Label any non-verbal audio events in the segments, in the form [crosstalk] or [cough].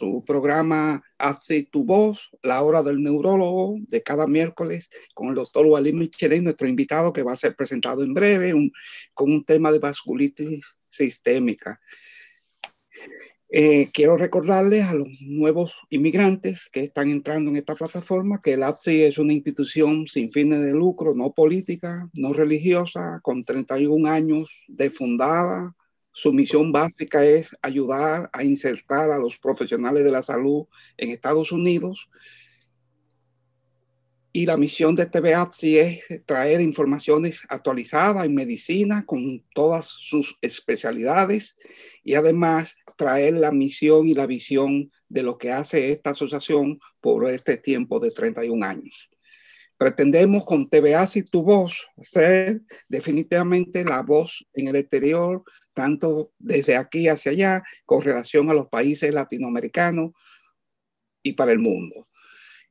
su programa Hace tu voz, la hora del neurólogo de cada miércoles con el doctor Walid Michelin, nuestro invitado que va a ser presentado en breve con un tema de vasculitis sistémica. Eh, quiero recordarles a los nuevos inmigrantes que están entrando en esta plataforma que el APSI es una institución sin fines de lucro, no política, no religiosa, con 31 años de fundada, su misión básica es ayudar a insertar a los profesionales de la salud en Estados Unidos. Y la misión de TVAPSI es traer informaciones actualizadas en medicina con todas sus especialidades y además traer la misión y la visión de lo que hace esta asociación por este tiempo de 31 años. Pretendemos con TVAPSI tu voz ser definitivamente la voz en el exterior tanto desde aquí hacia allá, con relación a los países latinoamericanos y para el mundo.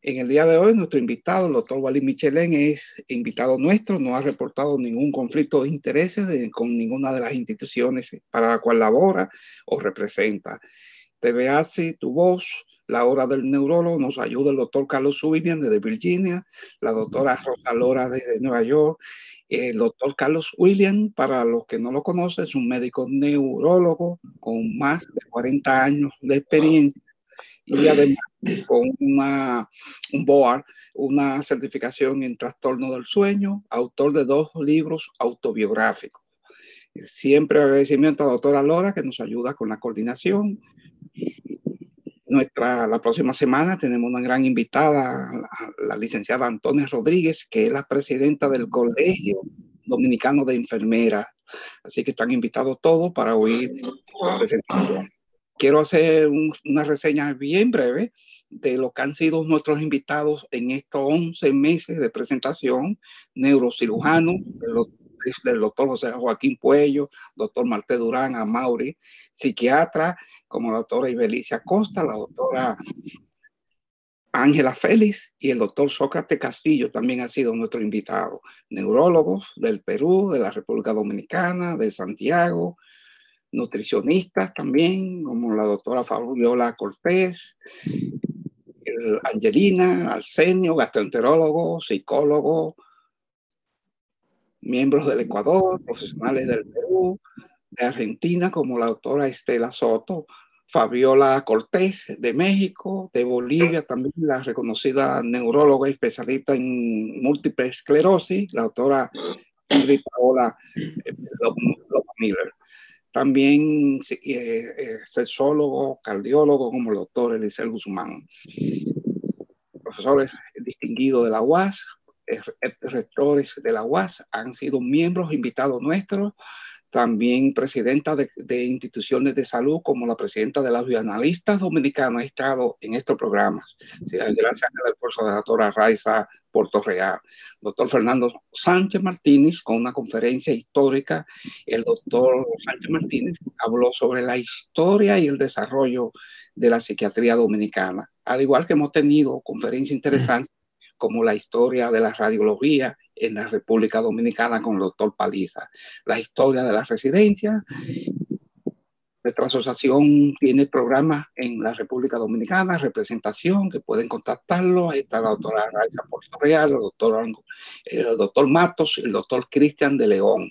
En el día de hoy, nuestro invitado, el doctor Walid Michelén, es invitado nuestro, no ha reportado ningún conflicto de intereses con ninguna de las instituciones para la cual labora o representa. TVACI, tu voz, la hora del neurólogo, nos ayuda el doctor Carlos William desde Virginia, la doctora Rosa Lora desde Nueva York el doctor Carlos William, para los que no lo conocen, es un médico neurólogo con más de 40 años de experiencia y además con una, un BOAR, una certificación en trastorno del sueño, autor de dos libros autobiográficos. Siempre agradecimiento a la doctora Lora que nos ayuda con la coordinación nuestra, la próxima semana tenemos una gran invitada, la, licenciada Antonia Rodríguez, que es la presidenta del Colegio Dominicano de Enfermeras. Así que están invitados todos para oír su presentación. Quiero hacer una reseña bien breve de lo que han sido nuestros invitados en estos 11 meses de presentación, neurocirujano, del doctor José Joaquín Puello, doctor Marte Durán, a Mauri, psiquiatra, como la doctora Ibelicia Costa, la doctora Ángela Félix y el doctor Sócrates Castillo también ha sido nuestro invitado. Neurólogos del Perú, de la República Dominicana, de Santiago, nutricionistas también, como la doctora Fabiola Cortés, Angelina Arsenio, gastroenterólogo, psicólogo, miembros del Ecuador, profesionales del Perú, de Argentina, como la doctora Estela Soto, Fabiola Cortés de México, de Bolivia también la reconocida neuróloga especialista en múltiple esclerosis, la doctora Ingrid Paola eh, Miller. También eh, eh, sexólogo, cardiólogo como el doctor Elisel Guzmán. Profesores distinguidos de la UAS, rectores de la UAS han sido miembros invitados nuestros, también presidenta de, instituciones de salud como la presidenta de las bioanalistas dominicanos ha estado en estos programas. gracias al esfuerzo de la doctora Raiza Puerto Real. Doctor Fernando Sánchez Martínez, con una conferencia histórica, el doctor Sánchez Martínez habló sobre la historia y el desarrollo de la psiquiatría dominicana, al igual que hemos tenido conferencias interesantes como la historia de la radiología en la República Dominicana con el doctor Paliza, la historia de las residencias. Nuestra asociación tiene programas en la República Dominicana, representación, que pueden contactarlo. Ahí está la doctora Raiza Real, el doctor, el doctor Matos el doctor Cristian de León.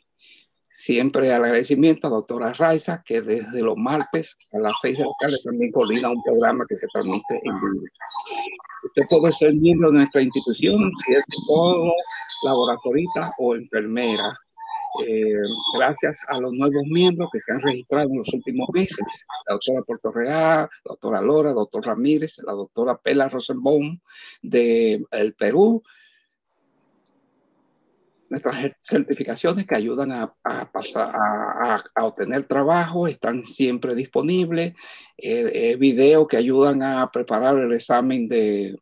Siempre agradecimiento a la doctora Raiza, que desde los martes a las seis de la tarde también coordina un programa que se transmite en vivo. Usted puede ser miembro de nuestra institución, si es todo laboratorista o enfermera. Eh, gracias a los nuevos miembros que se han registrado en los últimos meses, la doctora Puerto Real, la doctora Lora, el doctor Ramírez, la doctora Pela Rosenbaum de el Perú, nuestras certificaciones que ayudan a, pasar, a, obtener trabajo están siempre disponibles. Eh, eh, videos que ayudan a preparar el examen de,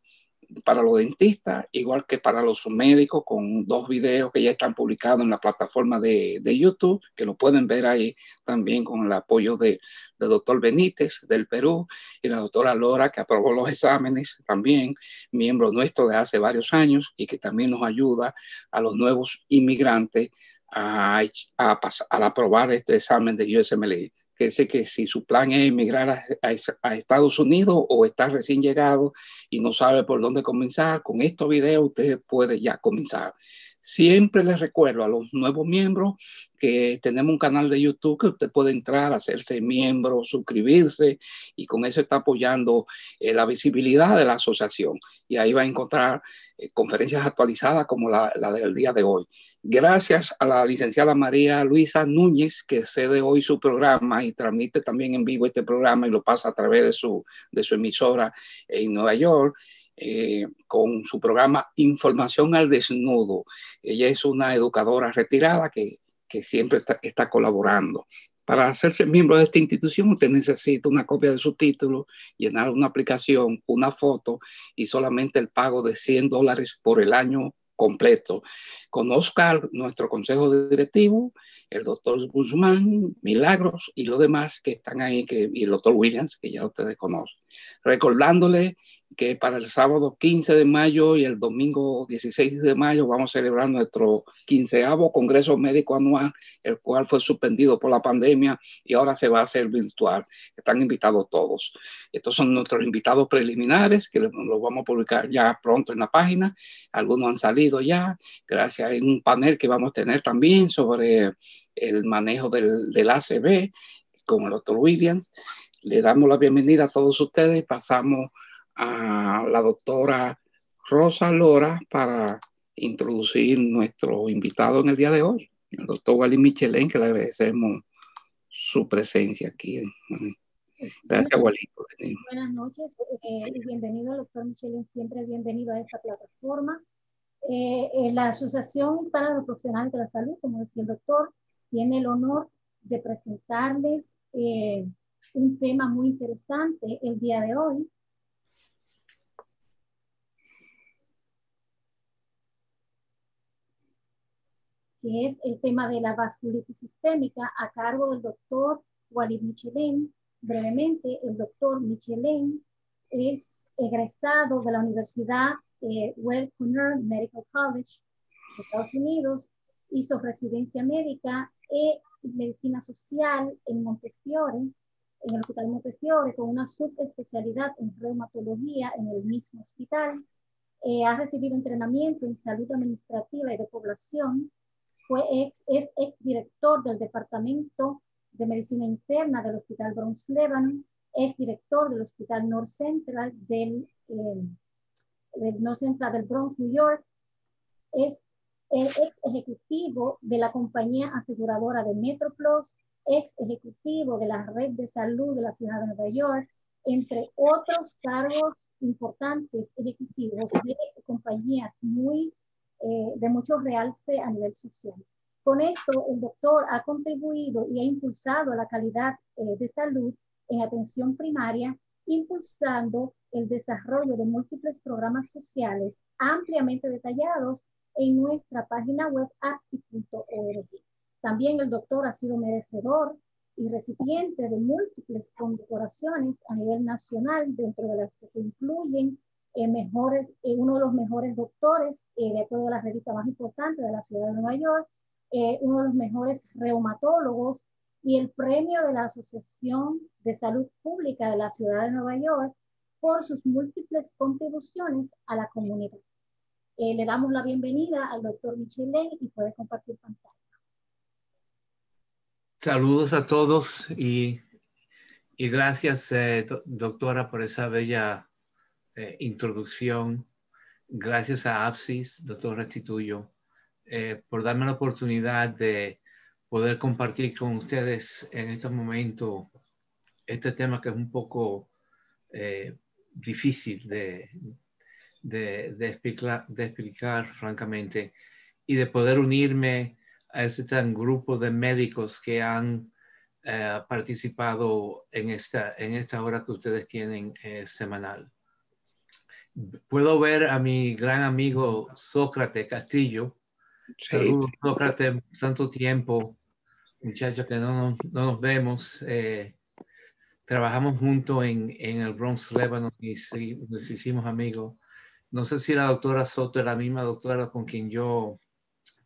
para los dentistas, igual que para los médicos, con dos videos que ya están publicados en la plataforma de, de YouTube, que lo pueden ver ahí también con el apoyo de, del doctor Benítez del Perú y la doctora Lora, que aprobó los exámenes también, miembro nuestro de hace varios años y que también nos ayuda a los nuevos inmigrantes a, a, a aprobar este examen de USMLE que sé que si su plan es emigrar a, a, Estados Unidos o está recién llegado y no sabe por dónde comenzar, con estos videos usted puede ya comenzar. Siempre les recuerdo a los nuevos miembros que tenemos un canal de YouTube que usted puede entrar, hacerse miembro, suscribirse y con eso está apoyando eh, la visibilidad de la asociación. Y ahí va a encontrar eh, conferencias actualizadas como la, la, del día de hoy. Gracias a la licenciada María Luisa Núñez que cede hoy su programa y transmite también en vivo este programa y lo pasa a través de su, emisora en Nueva York. Eh, con su programa Información al Desnudo. Ella es una educadora retirada que, siempre está, colaborando. Para hacerse miembro de esta institución, usted necesita una copia de su título, llenar una aplicación, una foto y solamente el pago de 100 dólares por el año completo. Conozca nuestro consejo directivo, el doctor Guzmán, Milagros y los demás que están ahí, que, y el doctor Williams, que ya ustedes conocen. Recordándole que para el sábado 15 de mayo y el domingo 16 de mayo vamos a celebrar nuestro quinceavo Congreso Médico Anual, el cual fue suspendido por la pandemia y ahora se va a hacer virtual. Están invitados todos. Estos son nuestros invitados preliminares que los vamos a publicar ya pronto en la página. Algunos han salido ya, gracias a un panel que vamos a tener también sobre el manejo del, del ACB con el doctor Williams. Le damos la bienvenida a todos ustedes y pasamos a la doctora Rosa Lora para introducir nuestro invitado en el día de hoy, el doctor Wally Michelén, que le agradecemos su presencia aquí. Gracias, Wally. Buenas noches eh, y bienvenido, doctor Michelén, siempre bienvenido a esta plataforma. Eh, eh, la Asociación Hispana de Profesionales de la Salud, como decía el doctor, tiene el honor de presentarles un tema muy interesante el día de hoy, que es el tema de la vasculitis sistémica a cargo del doctor Walid Michelin. Brevemente, el doctor Michelin es egresado de la Universidad eh, Medical College de Estados Unidos, hizo residencia médica y medicina social en Montefiore, en el Hospital Montefiore, con una subespecialidad en reumatología en el mismo hospital. Eh, ha recibido entrenamiento en salud administrativa y de población fue ex, es ex director del Departamento de Medicina Interna del Hospital Bronx Lebanon, ex director del Hospital North Central del, eh, del North Central del Bronx, New York, es ex ejecutivo de la compañía aseguradora de MetroPlus, ex ejecutivo de la red de salud de la ciudad de Nueva York, entre otros cargos importantes ejecutivos de compañías muy eh, de mucho realce a nivel social. Con esto, el doctor ha contribuido y ha impulsado la calidad eh, de salud en atención primaria, impulsando el desarrollo de múltiples programas sociales ampliamente detallados en nuestra página web apsi.org. También el doctor ha sido merecedor y recipiente de múltiples condecoraciones a nivel nacional, dentro de las que se incluyen eh, mejores, eh, uno de los mejores doctores, eh, de acuerdo a la revista más importante de la ciudad de Nueva York, uno de los mejores reumatólogos y el premio de la Asociación de Salud Pública de la ciudad de Nueva York por sus múltiples contribuciones a la comunidad. le damos la bienvenida al doctor Michelin y puede compartir pantalla. Saludos a todos y, y gracias, doctora, por esa bella eh, introducción. Gracias a APSIS, doctor Restituyo, eh, por darme la oportunidad de poder compartir con ustedes en este momento este tema que es un poco eh, difícil de, de, explicar, de explicar, francamente, y de poder unirme a este tan grupo de médicos que han participado en esta, en esta hora que ustedes tienen semanal puedo ver a mi gran amigo Sócrates Castillo. Saludos, Sócrates, tanto tiempo, muchachos, que no, no nos vemos. Eh, trabajamos juntos en, en, el Bronx Lebanon y nos hicimos amigos. No sé si la doctora Soto es la misma doctora con quien yo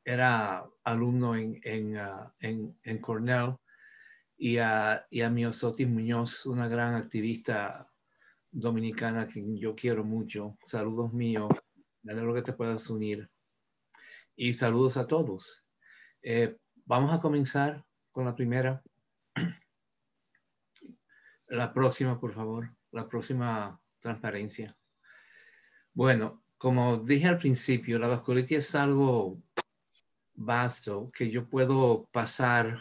era alumno en, en, uh, en, en Cornell. y a, y a Miosotis Muñoz, una gran activista dominicana que yo quiero mucho. Saludos míos, me alegro que te puedas unir. Y saludos a todos. Eh, vamos a comenzar con la primera. [clears throat] La próxima, por favor, la próxima transparencia. Bueno, como dije al principio, la vasculitis es algo vasto que yo puedo pasar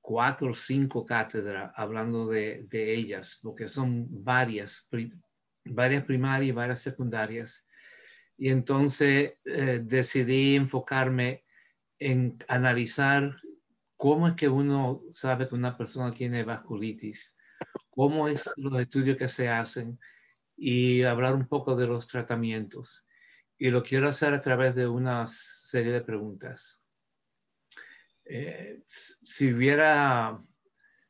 cuatro o cinco cátedras hablando de, ellas, porque son varias, varias primarias varias secundarias. Y entonces eh, decidí enfocarme en analizar cómo es que uno sabe que una persona tiene vasculitis, cómo es los estudios que se hacen y hablar un poco de los tratamientos. Y lo quiero hacer a través de una serie de preguntas. Eh, si hubiera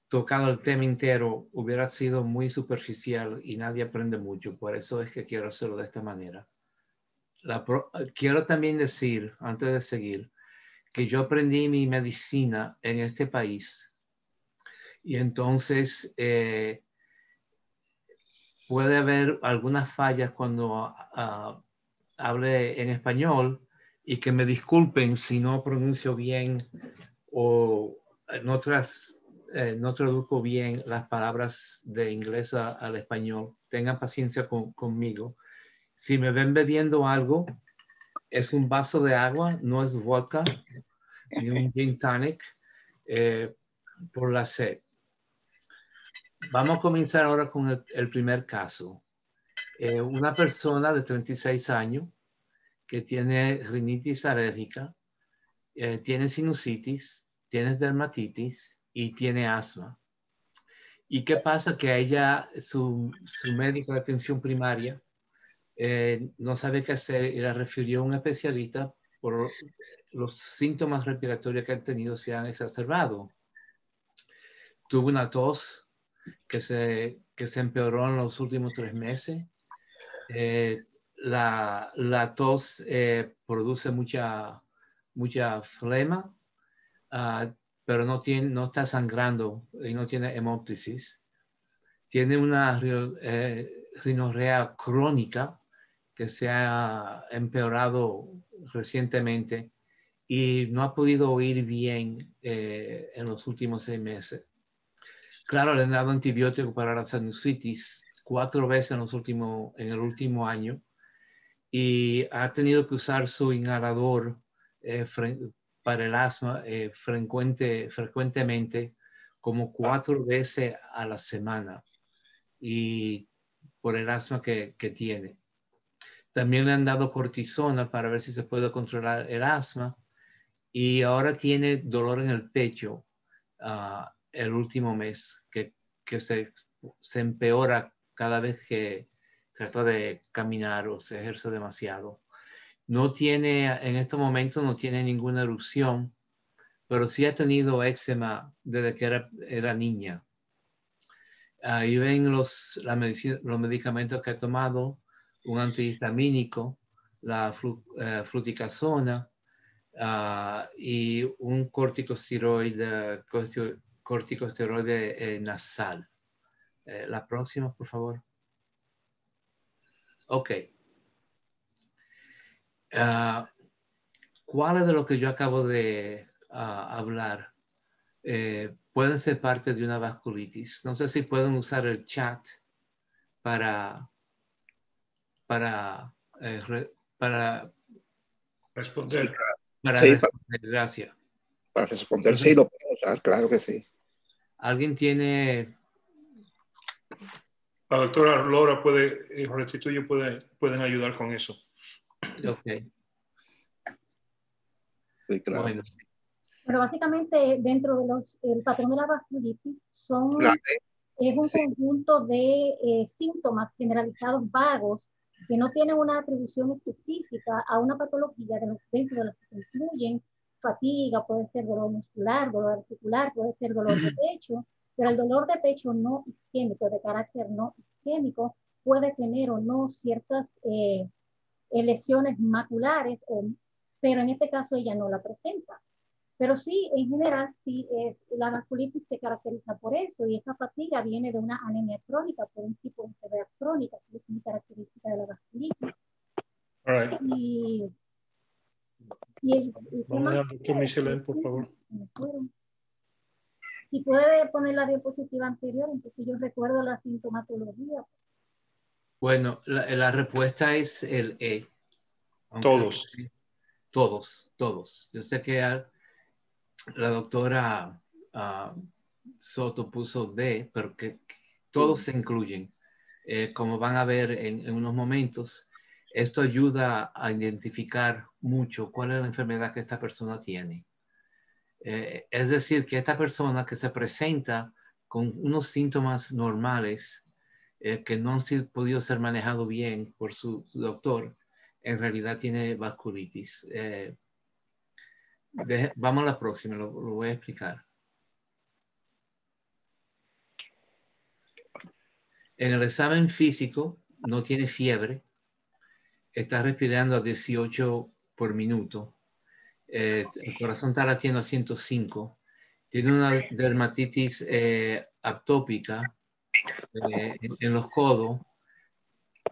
tocado el tema entero, hubiera sido muy superficial y nadie aprende mucho. Por eso es que quiero hacerlo de esta manera. quiero también decir, antes de seguir, que yo aprendí mi medicina en este país y entonces eh, puede haber algunas fallas cuando uh, hable en español y que me disculpen si no pronuncio bien o no, otras eh, no traduzco bien las palabras de inglés al español. Tengan paciencia conmigo. Si me ven bebiendo algo, es un vaso de agua, no es vodka ni un gin tonic eh, por la sed. Vamos a comenzar ahora con el, primer caso. Eh, una persona de 36 años que tiene rinitis alérgica, tiene sinusitis, tienes dermatitis y tiene asma. ¿Y qué pasa? Que ella, su, médico de atención primaria, eh, no sabe qué hacer y la refirió a un especialista por los síntomas respiratorios que han tenido se han exacerbado. Tuvo una tos que se, que se empeoró en los últimos tres meses. Eh, la, la, tos eh, produce mucha, mucha flema Ah, pero no, tiene, no está sangrando y no tiene hemóptisis. Tiene una eh, rinorrea crónica que se ha empeorado recientemente y no ha podido oír bien eh, en los últimos seis meses. Claro, le han dado antibiótico para la sinusitis cuatro veces en, los últimos, en el último año y ha tenido que usar su inhalador eh, para el asma eh, frecuente, frecuentemente como cuatro veces a la semana y por el asma que, tiene. También le han dado cortisona para ver si se puede controlar el asma y ahora tiene dolor en el pecho ah, el último mes que, se, se empeora cada vez que trata de caminar o se ejerce demasiado. No tiene, en estos momentos no tiene ninguna erupción, pero sí ha tenido eczema desde que era, niña. Ahí ven los, los medicamentos que ha tomado, un antihistamínico, la eh, fluticasona ah, y un corticosteroide, corticosteroide eh, nasal. Eh, la próxima, por favor. Ok. Uh, ¿cuáles de lo que yo acabo de ah, hablar eh, pueden ser parte de una vasculitis? No sé si pueden usar el chat para, para, eh, para responder. Para responder, gracias. Para responder, sí, lo puedo usar, claro que sí. ¿Alguien tiene la doctora Laura puede, y Restituyo puede, pueden ayudar con eso. Ok. Pero básicamente dentro de los, el patrón de la vasculitis son, es un conjunto de eh, síntomas generalizados vagos que no tienen una atribución específica a una patología dentro de los que se incluyen fatiga, puede ser dolor muscular, dolor articular, puede ser dolor de pecho, pero el dolor de pecho no isquémico, de carácter no isquémico, puede tener o no ciertas eh, eh, lesiones maculares, pero en este caso ella no la presenta. Pero sí, en general, sí, es, la vasculitis se caracteriza por eso y esta fatiga viene de una anemia crónica, por un tipo de enfermedad crónica, que es una característica de la vasculitis. Y, y, Vamos a doctor Michelin, por favor. Si puede poner la diapositiva anterior, entonces yo recuerdo la sintomatología. Bueno, la, respuesta es el E. Todos. Todos, todos. Yo sé que la doctora ah, Soto puso D, pero que, todos se incluyen. Eh, como van a ver en, unos momentos, esto ayuda a identificar mucho cuál es la enfermedad que esta persona tiene. Eh, es decir, que esta persona que se presenta con unos síntomas normales eh, que no han podido ser manejados bien por su doctor, en realidad tiene vasculitis vamos a la próxima, lo, voy a explicar. En el examen físico no tiene fiebre, está respirando a 18 por minuto, eh, el corazón está latiendo a 105, tiene una dermatitis eh, atópica eh, en, los codos.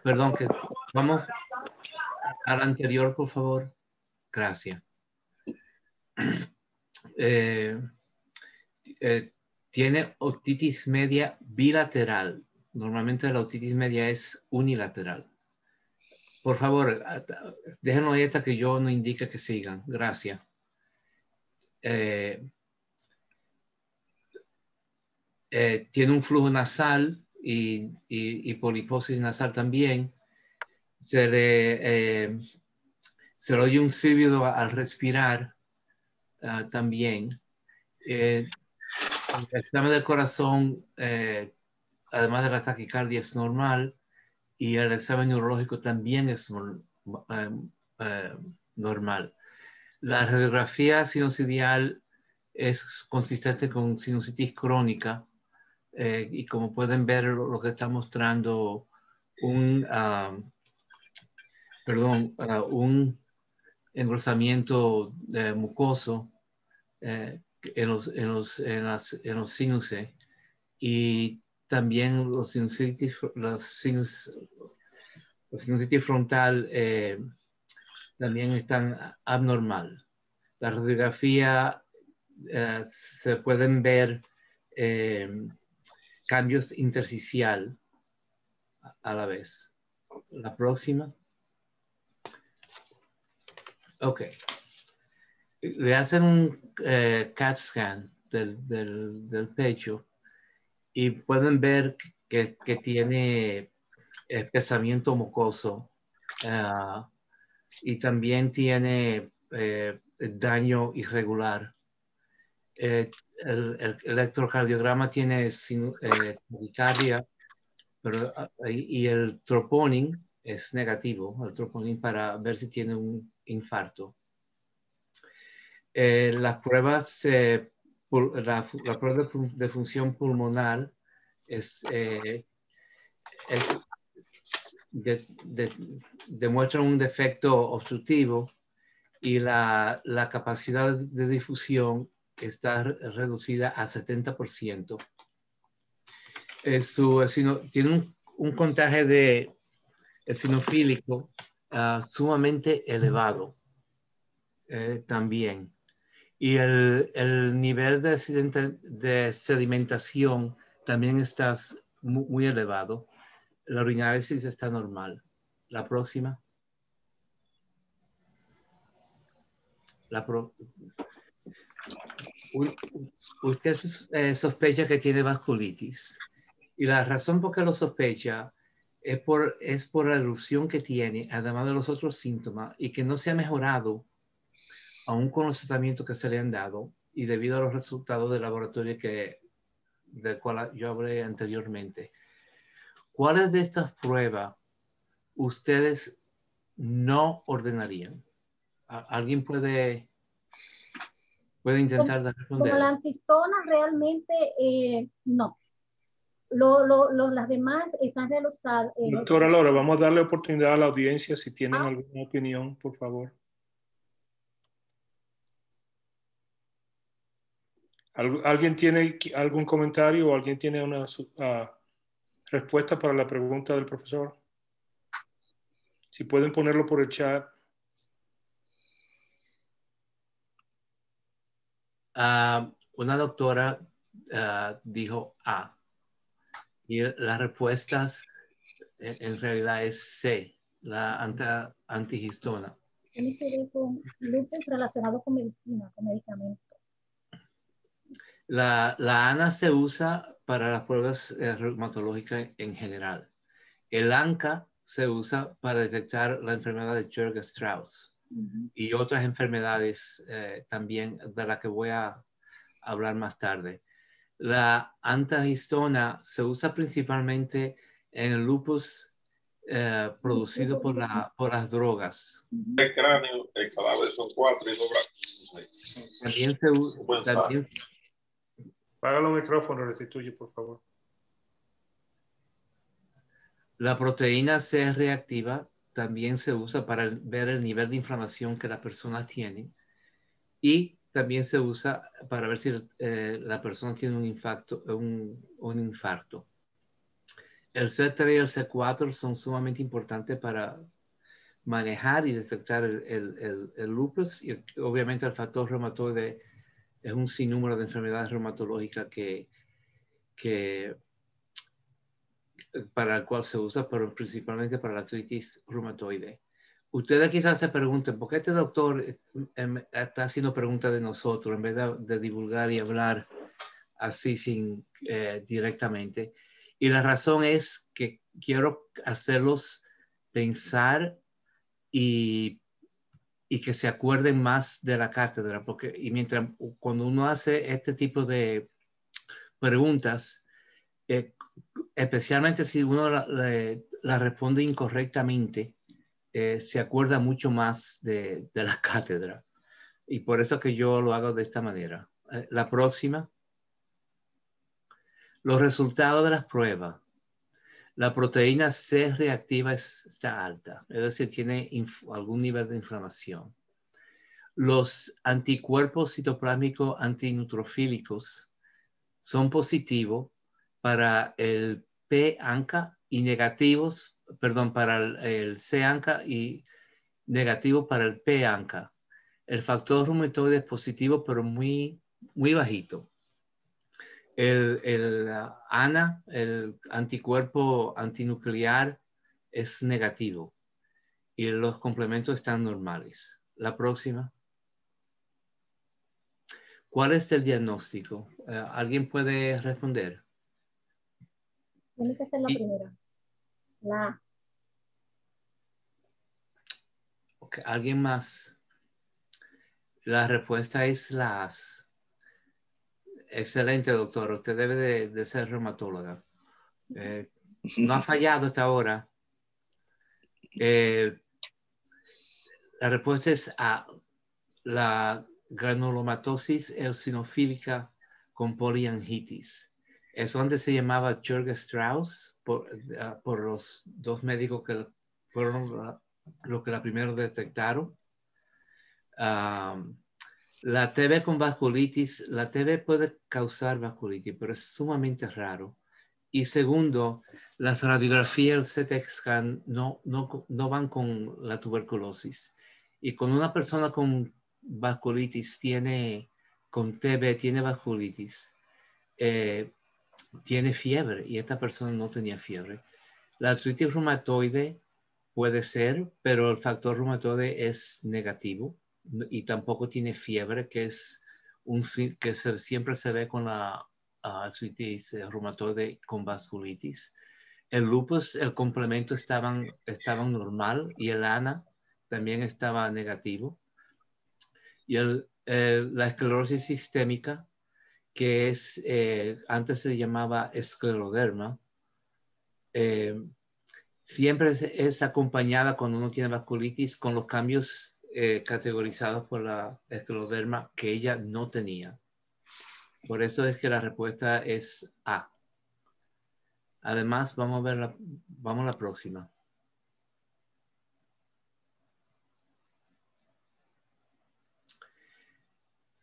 Perdón, que vamos al anterior, por favor. Gracias. [clears throat] Eh, tiene otitis media bilateral. Normalmente la otitis media es unilateral. Por favor, déjenlo ahí hasta que yo no indique que sigan. Gracias. Eh, tiene un flujo nasal y, poliposis nasal también. Se le, se le oye un silbido al respirar Ah, también. Eh, el examen del corazón, eh, además de la taquicardia, es normal y el examen neurológico también es eh, normal. La radiografía sinusidial es consistente con sinusitis crónica y como pueden ver lo, que está mostrando un, ah, perdón, uh, un engrosamiento mucoso eh, en, los, en, los, en, las, en los sinuses y también los sinusitis, los sinus, los sinusitis frontal eh, también están abnormal. La radiografía eh, se pueden ver cambios intersticial a la vez. La próxima. Ok. Le hacen un eh, CAT scan del, del, pecho y pueden ver que, que tiene espesamiento mucoso uh, y también tiene eh, daño irregular. Eh, el, el, electrocardiograma tiene eh, pero, ah, y el troponin es negativo, el troponin para ver si tiene un infarto. Eh, las pruebas, eh, la, prueba de, función pulmonar es, eh, demuestra un defecto obstructivo y la, capacidad de difusión está reducida a 70%. Su, tiene un, contagio de esinofílico ah, sumamente elevado también y el, el nivel de, de, sedimentación también está muy, elevado. La urinalysis está normal. La próxima. Usted eh, sospecha que tiene vasculitis. Y la razón por qué lo sospecha es por, es por la erupción que tiene, además de los otros síntomas, y que no se ha mejorado aún con los tratamientos que se le han dado y debido a los resultados del laboratorio que, del cual yo hablé anteriormente, ¿cuáles de estas pruebas ustedes no ordenarían? ¿Alguien puede, puede intentar responder? Como la antistona realmente eh, no. Lo, lo, las demás están realizadas. Eh, Doctora Laura, vamos a darle oportunidad a la audiencia si tienen ah. alguna opinión, por favor. ¿Alguien tiene algún comentario o alguien tiene una uh, respuesta para la pregunta del profesor? Si pueden ponerlo por el chat. Uh, una doctora uh, dijo A. Y las respuestas en, realidad es C, la anti, antihistona. Tiene que ver con lupus relacionado con medicina, con medicamentos. La, la ANA se usa para las pruebas eh, reumatológicas en general. El ANCA se usa para detectar la enfermedad de Jurgen-Strauss y otras enfermedades eh, también de las que voy a hablar más tarde. La antihistona se usa principalmente en el lupus eh, producido por, la, por las drogas. El cráneo, el cadáver son cuatro y También se usa. Págalo micrófono, restituye, por favor. La proteína C reactiva también se usa para ver el nivel de inflamación que la persona tiene y también se usa para ver si eh, la persona tiene un, infarto. El C3 y el C4 son sumamente importantes para manejar y detectar el, el, el, lupus y obviamente el factor reumatoide es un sinnúmero de enfermedades reumatológicas que, que para el cual se usa, pero principalmente para la artritis reumatoide. Ustedes quizás se pregunten, ¿por qué este doctor em, está haciendo preguntas de nosotros en vez de, divulgar y hablar así sin eh, directamente? Y la razón es que quiero hacerlos pensar y, y, que se acuerden más de la cátedra, porque y mientras cuando uno hace este tipo de preguntas, eh, especialmente si uno la, responde incorrectamente, eh, se acuerda mucho más de, de, la [laughs] cátedra. Y por eso que yo lo hago de esta manera. Eh, la próxima. Los resultados de las pruebas. La proteína C reactiva está alta, es decir, tiene algún nivel de inflamación. Los anticuerpos citoplásmicos antinutrofílicos son positivos para el P-ANCA y negativos, perdón, para el, C-ANCA y negativo para el P-ANCA. El factor reumatoide es positivo, pero muy, muy bajito el, ANA, el anticuerpo antinuclear, es negativo y los complementos están normales. La próxima. ¿Cuál es el diagnóstico? Eh, ¿Alguien puede responder? Tiene que ser la primera. La ¿Alguien más? La respuesta es las. Excelente, doctor. Usted debe de, ser reumatóloga. Eh, [laughs] no ha fallado hasta ahora. Eh, la respuesta es A. La granulomatosis eosinofílica con poliangitis. Es donde se llamaba Jurgen-Strauss por, por, los dos médicos que fueron los que la primero detectaron. Ah, la TB con vasculitis, la TB puede causar vasculitis, pero es sumamente raro. Y segundo, las radiografías, el CT scan no, no, no van con la tuberculosis. Y cuando una persona con vasculitis tiene, con TB tiene vasculitis, eh, tiene fiebre y esta persona no tenía fiebre. La artritis reumatoide puede ser, pero el factor reumatoide es negativo y tampoco tiene fiebre, que es un que siempre se ve con la artritis uh, reumatoide con vasculitis. El lupus, el complemento estaban, estaban normal y el ANA también estaba negativo. Y el, la esclerosis sistémica, que es, eh, antes se llamaba escleroderma, eh, siempre es, acompañada cuando uno tiene vasculitis con los cambios eh, categorizados por la escleroderma que ella no tenía. Por eso es que la respuesta es A. Además, vamos a ver la, vamos la próxima.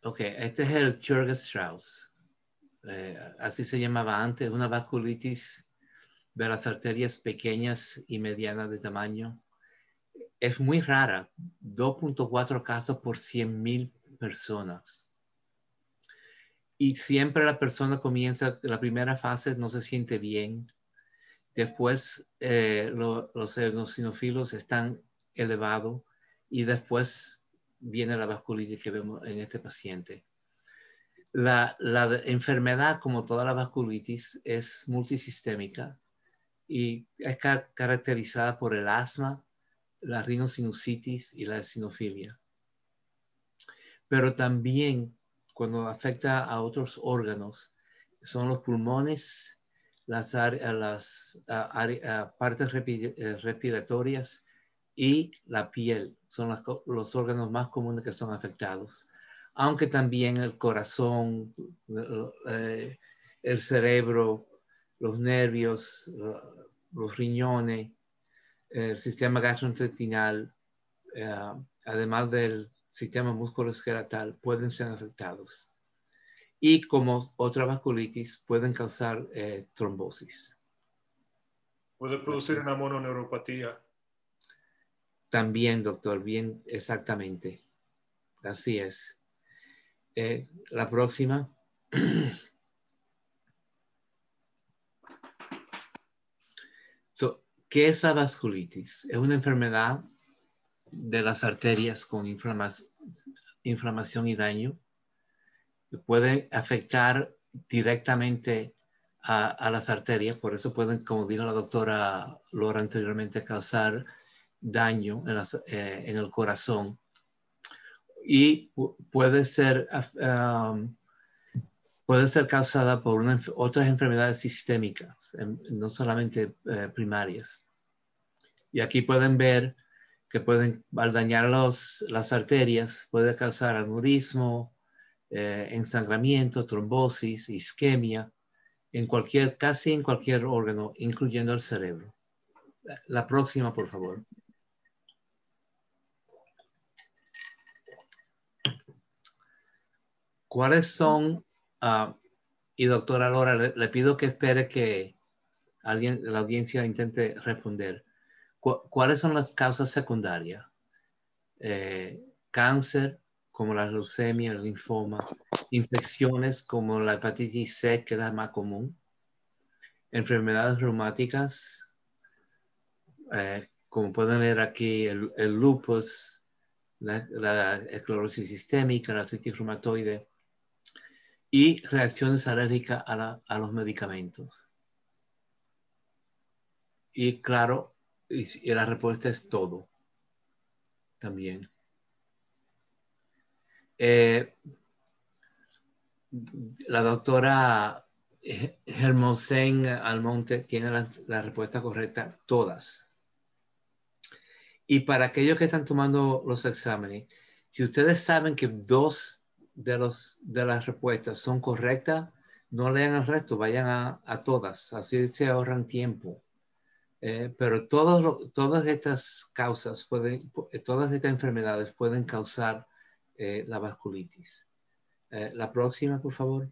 Ok, este es el Jurgen Strauss. eh, así se llamaba antes, una vasculitis de las arterias pequeñas y medianas de tamaño. Es muy rara, 2.4 casos por 100.000 personas. Y siempre la persona comienza, la primera fase no se siente bien. Después eh, los eosinofilos están elevados y después viene la vasculitis que vemos en este paciente. La, enfermedad, como toda la vasculitis, es multisistémica y es caracterizada por el asma, la rinosinusitis y la sinofilia. Pero también cuando afecta a otros órganos, son los pulmones, las, partes eh, respiratorias y la piel. Son los órganos más comunes que son afectados aunque también el corazón, eh, el cerebro, los nervios, los riñones, el sistema gastrointestinal, eh, además del sistema musculoesqueletal, pueden ser afectados. Y como otra vasculitis, pueden causar eh, trombosis. Puede producir una mononeuropatía. También, doctor, bien, exactamente. Así es. Eh, la próxima. [clears throat] ¿Qué es la vasculitis? Es una enfermedad de las arterias con inflamación y daño. Puede afectar directamente a, las arterias, por eso pueden, como dijo la doctora Laura anteriormente, causar daño en, eh, el corazón y puede ser, puede ser causada por otras enfermedades sistémicas, no solamente eh, primarias. Y aquí pueden ver que pueden, al dañar los, las arterias, puede causar aneurismo, eh, ensangramiento, trombosis, isquemia, en cualquier, casi en cualquier órgano, incluyendo el cerebro. La próxima, por favor. ¿Cuáles son, ah, y doctora Laura, le, pido que espere que alguien la audiencia intente responder, ¿cuáles son las causas secundarias? Eh, cáncer, como la leucemia, el linfoma, infecciones como la hepatitis C, que es la más común, enfermedades reumáticas, eh, como pueden ver aquí, el, lupus, la, la, esclerosis sistémica, la artritis reumatoide, y reacciones alérgicas a, los medicamentos. Y claro, y, la respuesta es todo. También. Eh, la doctora Hermosen Almonte tiene la, respuesta correcta, todas. Y para aquellos que están tomando los exámenes, si ustedes saben que dos de, los, de las respuestas son correctas, no lean el resto, vayan a, todas, así se ahorran tiempo. Eh, pero todos todas estas causas, pueden, todas estas enfermedades pueden causar eh, la vasculitis. Eh, la próxima, por favor.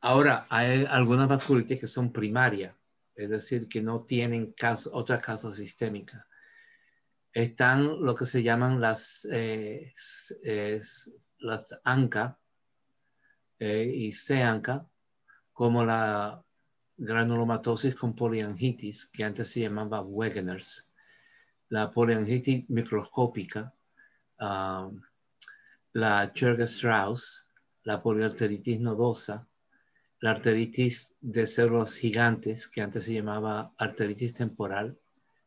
Ahora, hay algunas vasculitis que son primarias, es decir, que no tienen caso, otra causa sistémica están lo que se llaman las, eh, las ANCA eh, y C-ANCA, como la granulomatosis con poliangitis, que antes se llamaba Wegener's, la poliangitis microscópica, um, la Churga-Strauss, la poliarteritis nodosa, la arteritis de células gigantes, que antes se llamaba arteritis temporal,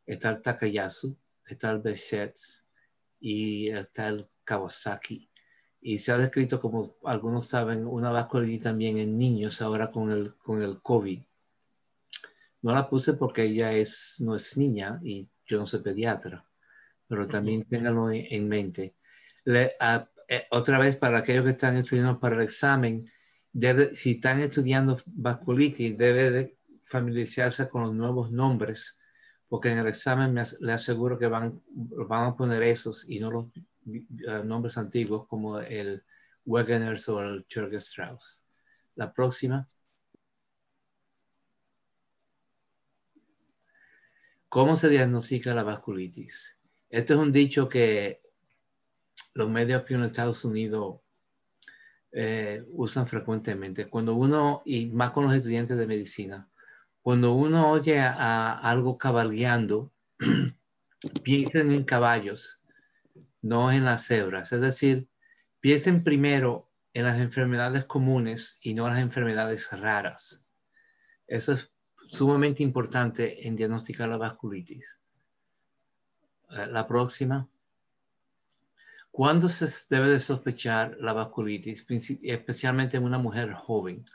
está el Takayasu, está el Behçet's y está el Kawasaki. Y se ha descrito, como algunos saben, una vasculitis también en niños ahora con el, con el COVID. No la puse porque ella es, no es niña y yo no soy pediatra, pero también ténganlo en, mente. Eh, otra vez, para aquellos que están estudiando para el examen, debe, si están estudiando vasculitis, debe de familiarizarse con los nuevos nombres porque en el examen me, le aseguro que van, van a poner esos y no los eh, nombres antiguos como el Wegener's o el Churg-Strauss. La próxima. ¿Cómo se diagnostica la vasculitis? Este es un dicho que los medios aquí en Estados Unidos eh, usan frecuentemente. Cuando uno, y más con los estudiantes de medicina, cuando uno oye a, algo cabalgando, [clears throat] piensen en caballos, no en las cebras. Es decir, piensen primero en las enfermedades comunes y no las enfermedades raras. Eso es sumamente importante en diagnosticar la vasculitis. Eh, la próxima. ¿Cuándo se debe de sospechar la vasculitis, especialmente en una mujer joven?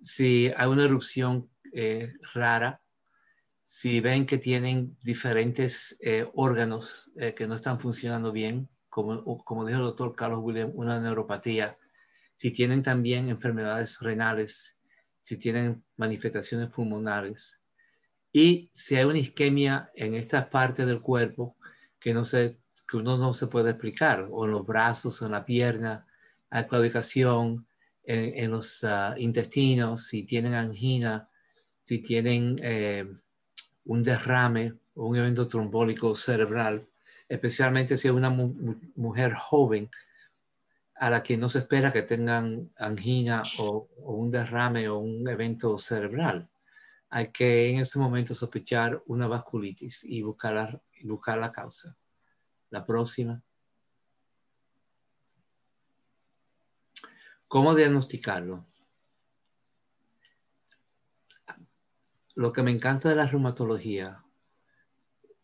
Si hay una erupción eh, rara, si ven que tienen diferentes eh, órganos eh, que no están funcionando bien, como, como dijo el doctor Carlos William, una neuropatía, si tienen también enfermedades renales, si tienen manifestaciones pulmonares, y si hay una isquemia en esta parte del cuerpo que no se que uno no se puede explicar, o en los brazos, en la pierna, hay claudicación, en, los ah, intestinos, si tienen angina, si tienen eh, un derrame o un evento trombólico cerebral, especialmente si es una mujer joven a la que no se espera que tengan angina o, un derrame o un evento cerebral. Hay que en ese momento sospechar una vasculitis y buscar buscar la causa. La próxima. ¿Cómo diagnosticarlo? Lo que me encanta de la reumatología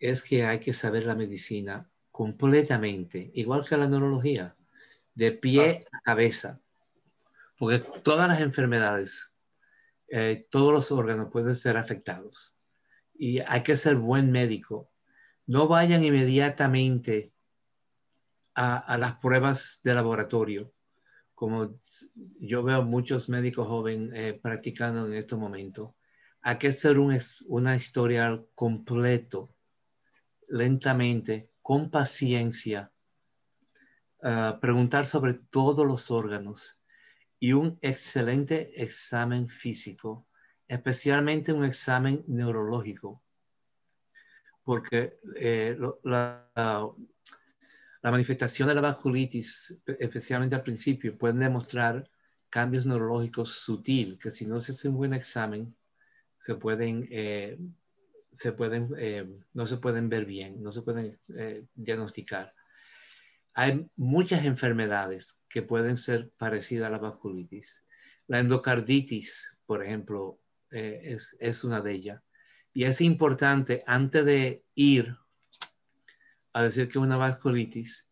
es que hay que saber la medicina completamente, igual que la neurología, de pie a cabeza, porque todas las enfermedades, eh, todos los órganos pueden ser afectados y hay que ser buen médico no vayan inmediatamente a, las pruebas de laboratorio, como yo veo muchos médicos jóvenes eh, practicando en estos momentos. Hay que hacer un, una historial completo, lentamente, con paciencia, ah, preguntar sobre todos los órganos y un excelente examen físico, especialmente un examen neurológico porque eh, la, manifestación de la vasculitis, especialmente al principio, pueden demostrar cambios neurológicos sutil, que si no se hace un buen examen, se pueden, eh, se pueden, eh, no se pueden ver bien, no se pueden diagnosticar. Hay muchas enfermedades que pueden ser parecidas a la vasculitis. La endocarditis, por ejemplo, es, es una de ellas y es importante, antes de ir a decir que una vasculitis,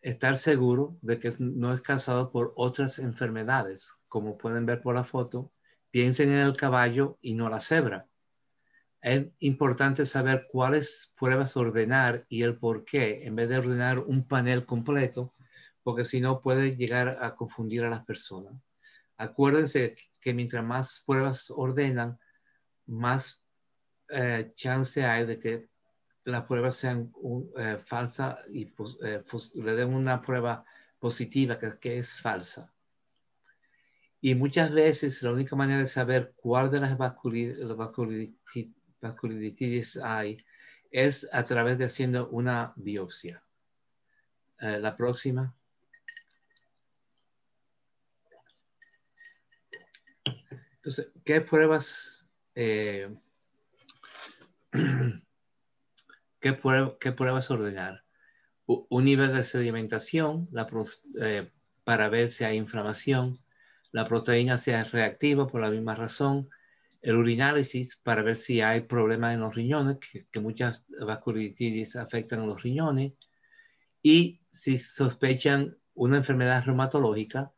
estar seguro de que no es causado por otras enfermedades. Como pueden ver por la foto, piensen en el caballo y no la cebra. Es importante saber cuáles pruebas ordenar y el por qué, en vez de ordenar un panel completo, porque si no puede llegar a confundir a las personas. Acuérdense que mientras más pruebas ordenan, más eh, chance hay de que las pruebas sean eh, falsas y pues, eh, le den una prueba positiva que, que, es falsa. Y muchas veces la única manera de saber cuál de las vasculitis hay es a través de haciendo una biopsia. la próxima. Entonces, ¿qué pruebas [clears throat] ¿Qué, pruebas ordenar? un nivel de sedimentación eh, para ver si hay inflamación, la proteína sea reactiva por la misma razón, el urinálisis para ver si hay problemas en los riñones, que, muchas vasculitis afectan los riñones, y si sospechan una enfermedad reumatológica,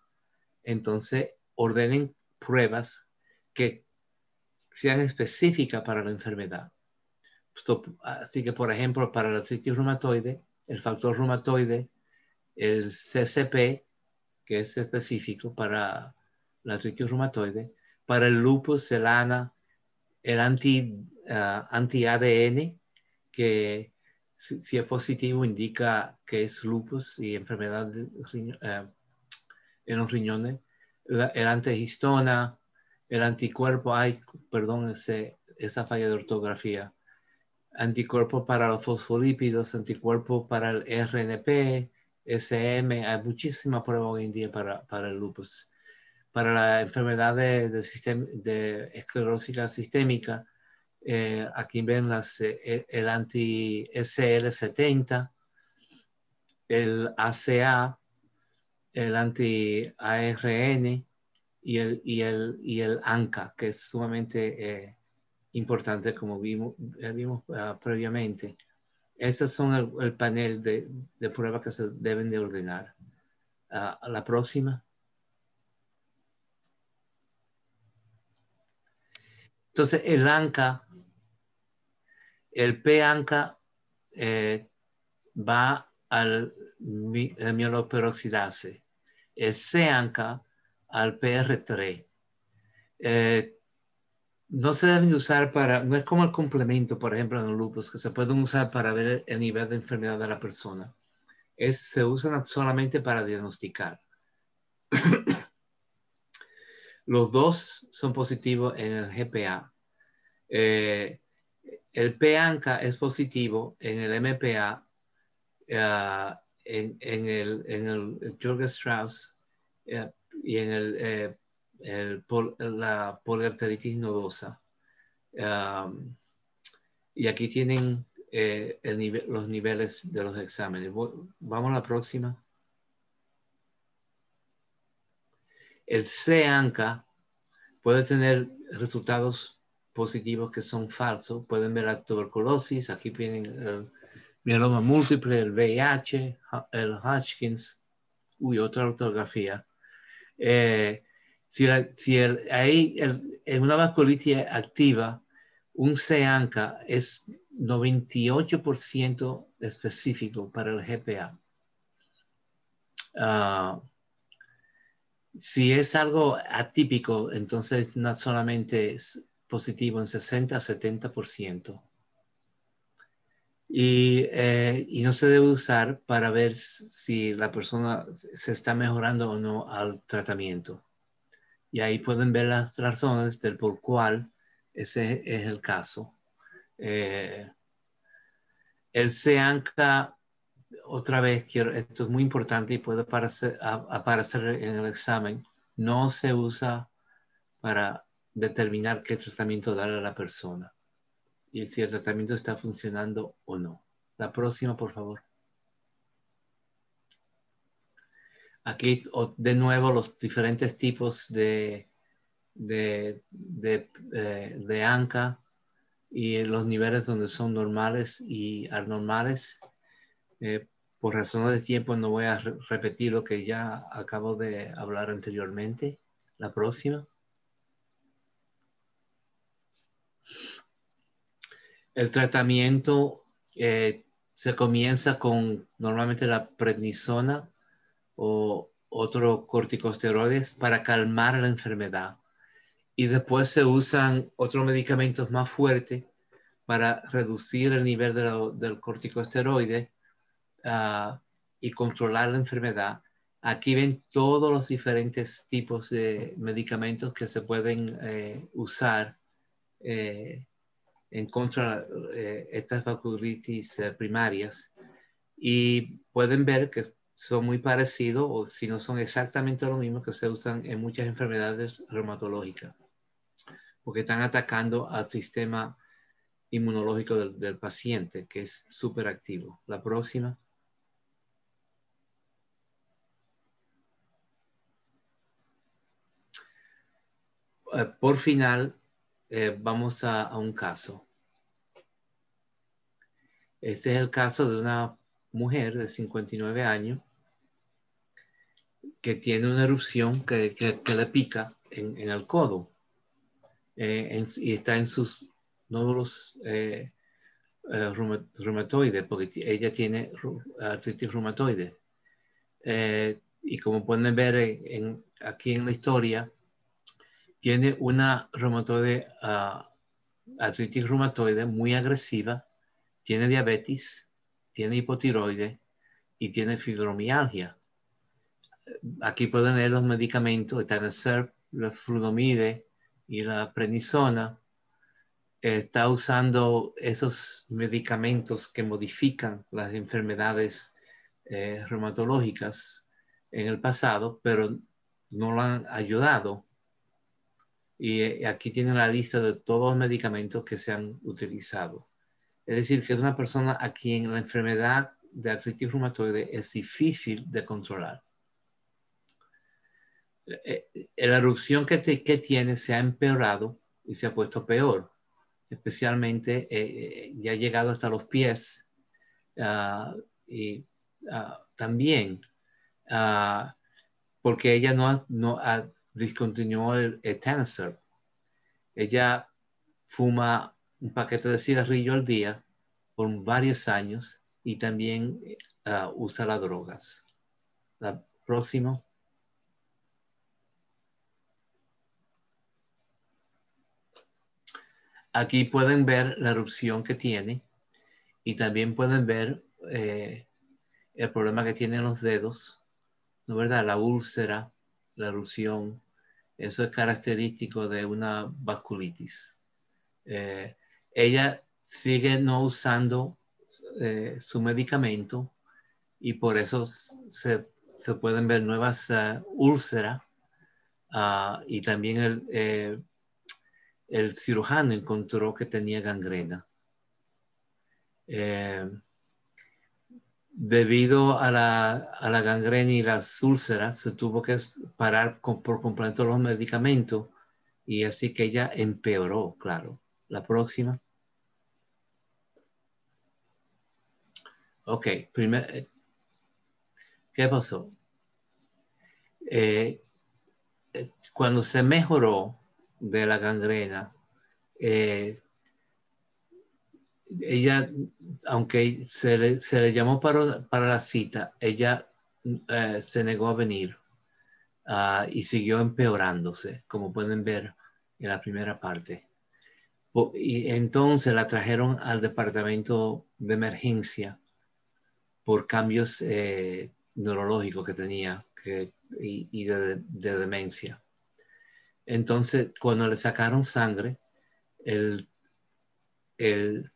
entonces ordenen pruebas que sean específicas para la enfermedad. Así que, por ejemplo, para la artritis reumatoide, el factor reumatoide, el CCP, que es específico para la artritis reumatoide, para el lupus, el ANA, el ah, anti-ADN, que si, es positivo indica que es lupus y enfermedad, uh, en los riñones, el antihistona, el anticuerpo, ay, perdón, esa falla de ortografía, anticuerpo para los fosfolípidos, anticuerpo para el RNP, SM, hay muchísimas pruebas hoy en día para el lupus. Para la enfermedad de, de, esclerosis sistémica, eh, aquí ven las, eh, el anti-SL70, el ACA, el anti-ARN y el, y, el, y el ANCA, que es sumamente eh, importante como vimos, vimos ah, previamente. Estos son el, panel de, de, pruebas que se deben de ordenar. a la próxima. Entonces, el ANCA, el P-ANCA eh, va al mieloperoxidase. El C-ANCA al PR3. Eh, no se deben usar para, no es como el complemento, por ejemplo, en lupus, que se pueden usar para ver el nivel de enfermedad de la persona. Es, se usan solamente para diagnosticar. Los dos son positivos en el GPA. Eh, el PANCA es positivo en el MPA, eh, en, el, en el Strauss eh, y en el la poliarteritis nodosa. y aquí tienen eh, los niveles de los exámenes. Vamos a la próxima. El C-ANCA puede tener resultados positivos que son falsos. Pueden ver la tuberculosis, aquí vienen el mieloma múltiple, el VIH, el Hodgkins, uy, otra ortografía. Eh, si, hay en una vasculitis activa, un C-ANCA es 98% específico para el GPA. Ah, si es algo atípico, entonces no solamente es positivo en 60 a 70%. Y, eh, y, no se debe usar para ver si la persona se está mejorando o no al tratamiento. Y ahí pueden ver las razones del por cual ese es el caso. Eh, el SEANCA, otra vez, quiero, esto es muy importante y puede aparecer, aparecer en el examen, no se usa para determinar qué tratamiento darle a la persona y si el tratamiento está funcionando o no. La próxima, por favor. Aquí de nuevo los diferentes tipos de, de, eh, ANCA y los niveles donde son normales y anormales. Eh, por razones de tiempo no voy a repetir lo que ya acabo de hablar anteriormente. La próxima. El tratamiento eh, se comienza con normalmente la prednisona o otros corticosteroides para calmar la enfermedad. Y después se usan otros medicamentos más fuertes para reducir el nivel del corticosteroide ah, y controlar la enfermedad. Aquí ven todos los diferentes tipos de medicamentos que se pueden eh, usar eh, en contra de eh, estas vasculitis primarias. Y pueden ver que son muy parecidos o si no son exactamente lo mismo que se usan en muchas enfermedades reumatológicas, porque están atacando al sistema inmunológico del, paciente, que es súper activo. La próxima. Eh, por final, eh, vamos a, un caso. Este es el caso de una mujer de 59 años que tiene una erupción que, le pica en, el codo eh, y está en sus nódulos eh, reumatoides, porque ella tiene artritis reumatoide. y como pueden ver aquí en la historia, tiene una reumatoide, ah, artritis reumatoide muy agresiva, tiene diabetes, tiene hipotiroide y tiene fibromialgia. aquí pueden leer los medicamentos, Etanercept, la fludomide y la prednisona. está usando esos medicamentos que modifican las enfermedades eh, reumatológicas en el pasado, pero no lo han ayudado. Y eh, aquí tienen la lista de todos los medicamentos que se han utilizado. Es decir, que es una persona a quien la enfermedad de artritis reumatoide es difícil de controlar. Eh, eh, la erupción que, que, tiene se ha empeorado y se ha puesto peor, especialmente ya ha llegado hasta los pies ah, y ah, también ah, porque ella no, no ha discontinuó el, el Ella fuma un paquete de cigarrillo al día por varios años y también uh, usa las drogas. La próxima. Aquí pueden ver la erupción que tiene y también pueden ver eh, el problema que tiene en los dedos ¿no verdad? La úlcera, la erupción, eso es característico de una vasculitis. Eh, ella sigue no usando eh, su medicamento y por eso se, pueden ver nuevas uh, úlceras ah, y también el cirujano encontró que tenía gangrena debido a la, gangrena y las úlceras, se tuvo que parar por completo los medicamentos y así que ella empeoró, claro. La próxima. Ok, primero, eh, ¿qué pasó? Eh, eh, cuando se mejoró de la gangrena, ella, aunque se le, llamó para, la cita, ella eh, se negó a venir ah, y siguió empeorándose, como pueden ver en la primera parte. Y entonces la trajeron al departamento de emergencia por cambios eh, neurológicos que tenía y, de, demencia. Entonces, cuando le sacaron sangre, el, el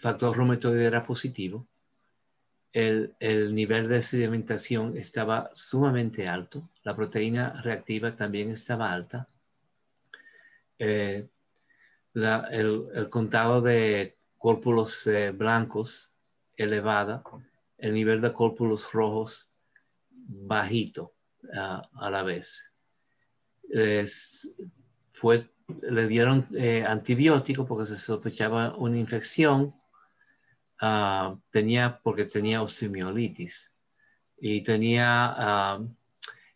factor reumatoide era positivo, el, nivel de sedimentación estaba sumamente alto, la proteína reactiva también estaba alta, eh, el, contado de córpulos eh, blancos elevada, el nivel de córpulos rojos bajito a la vez. fue le dieron eh, antibiótico porque se sospechaba una infección, ah, tenía, porque tenía osteomielitis y tenía ah,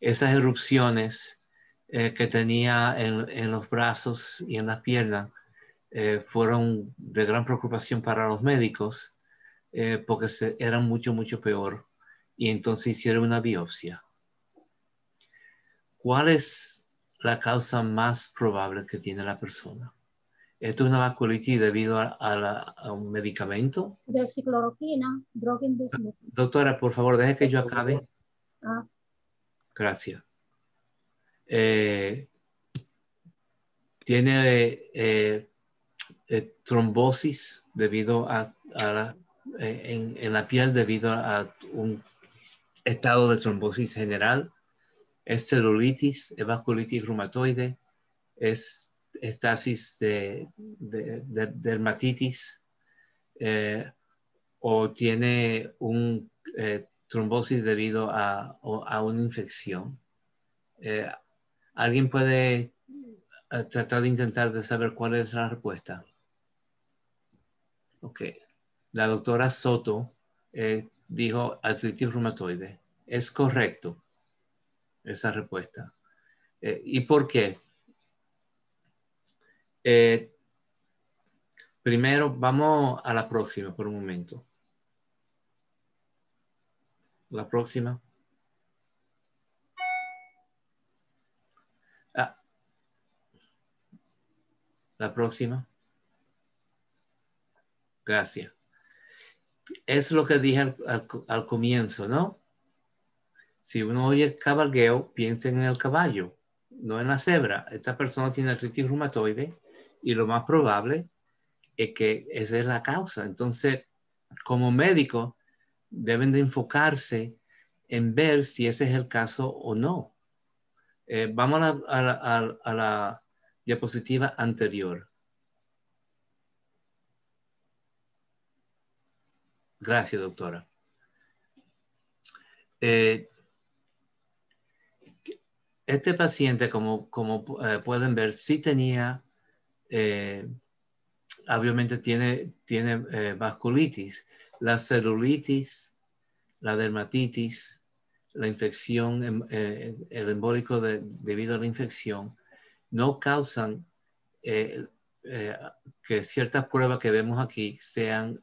esas erupciones eh, que tenía en, los brazos y en las piernas eh, fueron de gran preocupación para los médicos porque se, eran mucho, mucho peor y entonces hicieron una biopsia. ¿Cuál es la causa más probable que tiene la persona. Esto es una vasculitis debido a, un medicamento. De cicloroquina, droga Doctora, por favor, deje que yo acabe. Ah. Gracias. Eh, tiene eh, eh, trombosis debido a, la, en, en, la piel debido a un estado de trombosis general es celulitis, es vasculitis reumatoide, es estasis de, dermatitis eh, o tiene un eh, trombosis debido a, una infección. Eh, ¿Alguien puede tratar de intentar de saber cuál es la respuesta? Ok. La doctora Soto dijo artritis reumatoide. Es correcto esa respuesta. Eh, ¿Y por qué? Eh, primero, vamos a la próxima por un momento. La próxima. Ah. La próxima. Gracias. Es lo que dije al comienzo, ¿no? Si uno oye el cabalgueo, piensen en el caballo, no en la cebra. Esta persona tiene artritis reumatoide y lo más probable es que esa es la causa. Entonces, como médico, deben de enfocarse en ver si ese es el caso o no. Eh, vamos a la diapositiva anterior. Gracias, doctora. Eh, este paciente, como, eh, pueden ver, sí tenía, eh, obviamente tiene, tiene vasculitis, la celulitis, la dermatitis, la infección, em, el embólico debido a la infección, no causan que ciertas pruebas que vemos aquí sean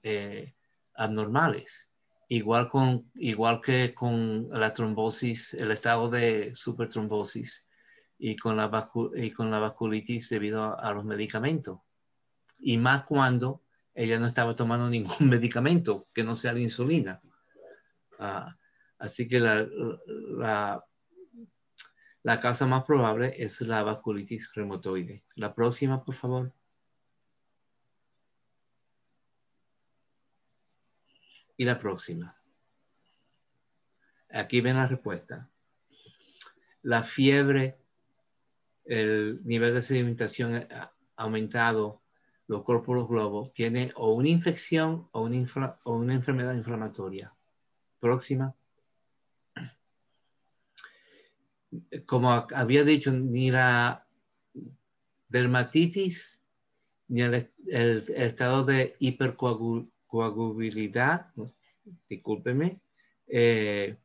abnormales. Igual, con, igual que con la trombosis, el estado de supertrombosis y con la, y con la vasculitis debido a, los medicamentos. Y más cuando ella no estaba tomando [laughs] ningún medicamento que no sea la insulina. Ah, así que la, la, causa más probable es la vasculitis reumatoide. La próxima, por favor. Y la próxima. Aquí ven la respuesta. La fiebre, el nivel de sedimentación aumentado, los corpus globos, tiene o una infección o una, o una enfermedad inflamatoria. Próxima. Como había dicho, ni la dermatitis ni el, estado de hipercoagulación coagulabilidad, discúlpeme, eh,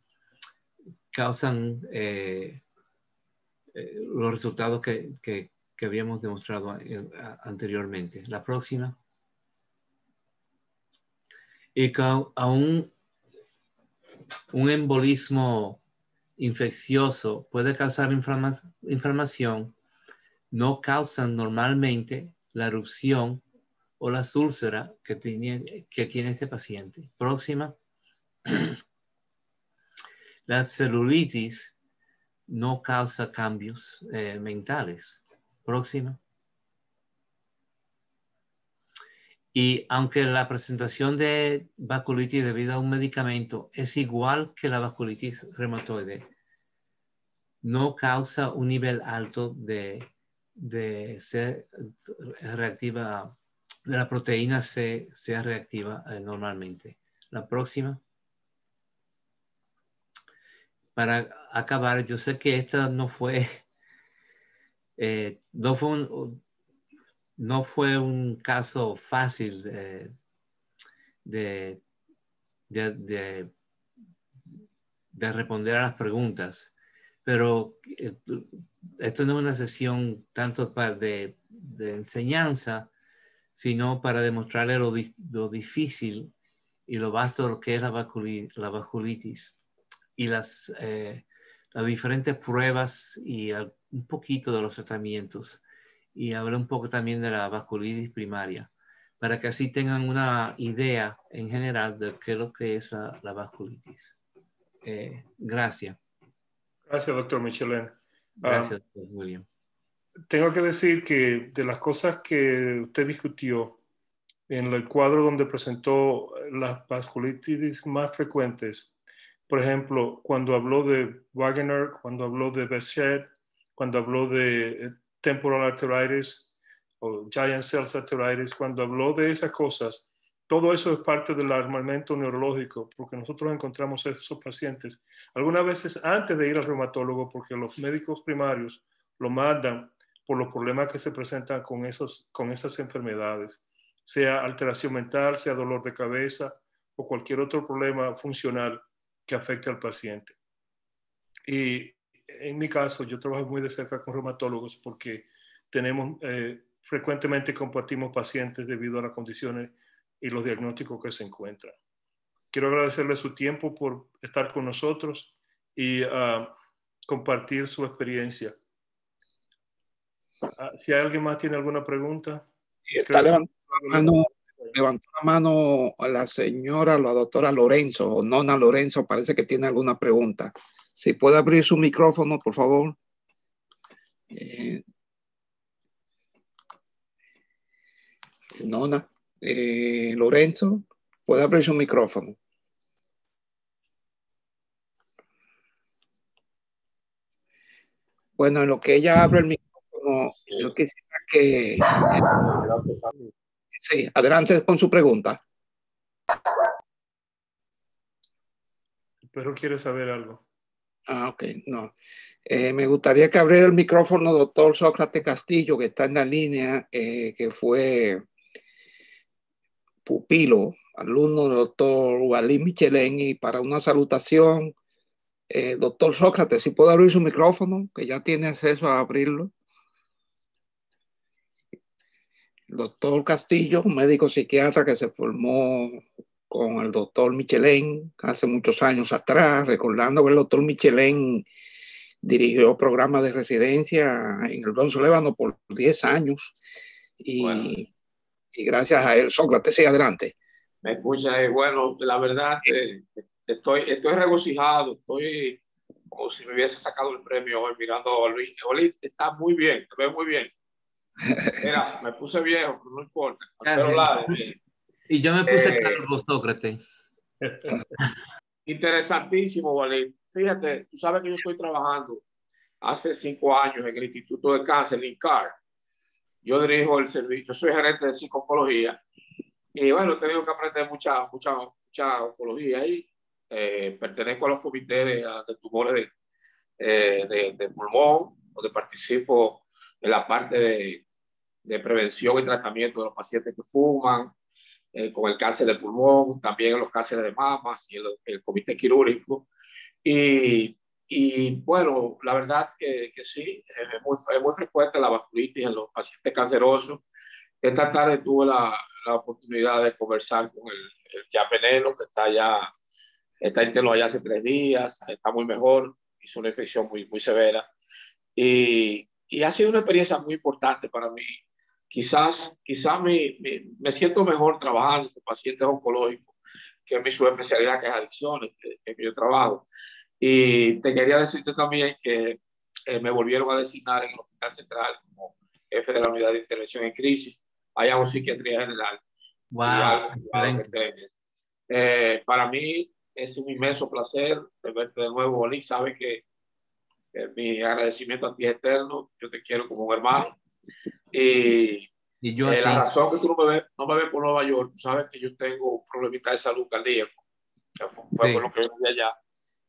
causan eh, eh, los resultados que, habíamos demostrado anteriormente. La próxima. Y un, un embolismo infeccioso puede causar inflamación, no causan normalmente la erupción o la úlceras que tiene, que tiene este paciente. Próxima. [clears throat] la celulitis no causa cambios eh, mentales. Próxima. Y aunque la presentación de vasculitis debido a un medicamento es igual que la vasculitis reumatoide, no causa un nivel alto de, de ser reactiva de la proteína C sea reactiva eh, normalmente. La próxima. Para acabar, yo sé que esta no fue, [laughs] eh, no, fue un, no fue un caso fácil de, de, de, de responder a las preguntas, pero eh, esto no es una sesión tanto de, de enseñanza, sino para demostrarle lo, difícil y lo vasto que es la, vasculitis, y las, eh, las diferentes pruebas y un poquito de los tratamientos. Y hablar un poco también de la vasculitis primaria, para que así tengan una idea en general de qué es lo que es la, vasculitis. Eh, gracias. Gracias, doctor Michelin. Gracias, ah, William tengo que decir que de las cosas que usted discutió en el cuadro donde presentó las vasculitis más frecuentes, por ejemplo, cuando habló de Wagner, cuando habló de Bechet, cuando habló de temporal arteritis o giant cell arteritis, cuando habló de esas cosas, todo eso es parte del armamento neurológico, porque nosotros encontramos esos pacientes algunas veces antes de ir al reumatólogo, porque los médicos primarios lo mandan por los problemas que se presentan con, esos, con esas enfermedades, sea alteración mental, sea dolor de cabeza o cualquier otro problema funcional que afecte al paciente. Y en mi caso, yo trabajo muy de cerca con reumatólogos porque tenemos, eh, frecuentemente compartimos pacientes debido a las condiciones y los diagnósticos que se encuentran. Quiero agradecerle su tiempo por estar con nosotros y ah, compartir su experiencia. Ah, si alguien más tiene alguna pregunta. está levantando la mano, levantó la mano la señora, la doctora Lorenzo, o Nona Lorenzo, parece que tiene alguna pregunta. Si puede abrir su micrófono, por favor. Eh, Nona, eh, Lorenzo, puede abrir su micrófono. Bueno, en lo que ella abre el micrófono, yo quisiera que... Sí, adelante con su pregunta. Pero quiere saber algo. Ah, ok, no. Eh, me gustaría que abriera el micrófono doctor Sócrates Castillo, que está en la línea, eh, que fue pupilo, alumno del doctor Walí Michelén, y para una salutación, eh, doctor Sócrates, si puede abrir su micrófono, que ya tiene acceso a abrirlo. Doctor Castillo, un médico psiquiatra que se formó con el doctor Michelén hace muchos años atrás, recordando que el doctor Michelén dirigió programas de residencia en el Bronx Lébano por 10 años y, y, gracias a él, Sócrates, sigue adelante. Me escucha, eh, bueno, la verdad, eh, estoy, estoy regocijado, estoy como si me hubiese sacado el premio hoy mirando a Luis. Luis, está muy bien, te ve muy bien. Mira, me puse viejo, pero no importa. Pero la, y yo me puse eh, Sócrates. [laughs] Interesantísimo, Walid. Fíjate, tú sabes que yo estoy trabajando hace cinco años en el Instituto de Cáncer, INCAR. Yo dirijo el servicio, yo soy gerente de psicología y bueno, he tenido que aprender mucha, mucha, mucha oncología ahí. Eh, pertenezco a los comités de, de tumores de, de, de, pulmón, donde participo en la parte de, de prevención y tratamiento de los pacientes que fuman, eh, con el cáncer de pulmón, también en los cánceres de mamas y el, el comité quirúrgico. Y, y, bueno, la verdad que, que sí, es muy, es muy, frecuente la vasculitis en los pacientes cancerosos. Esta tarde tuve la, la oportunidad de conversar con el, el ya Penelo, que está ya, está interno allá hace tres días, está muy mejor, hizo una infección muy, muy severa. Y, y ha sido una experiencia muy importante para mí quizás, quizás me, me, me, siento mejor trabajando con pacientes oncológicos, que es mi subespecialidad, que es adicciones, que, que, yo trabajo. Y te quería decirte también que eh, me volvieron a designar en el Hospital Central como jefe de la unidad de intervención en crisis, allá en psiquiatría general. Wow. eh, para mí es un inmenso placer de verte de nuevo, Bolín. Sabe que mi agradecimiento a ti es eterno. Yo te quiero como un hermano. Y, y yo eh, la razón que tú no me, ves, no me ves por Nueva York, tú sabes que yo tengo un problemita de salud cardíaco, que fue, fue sí. por lo que vine allá.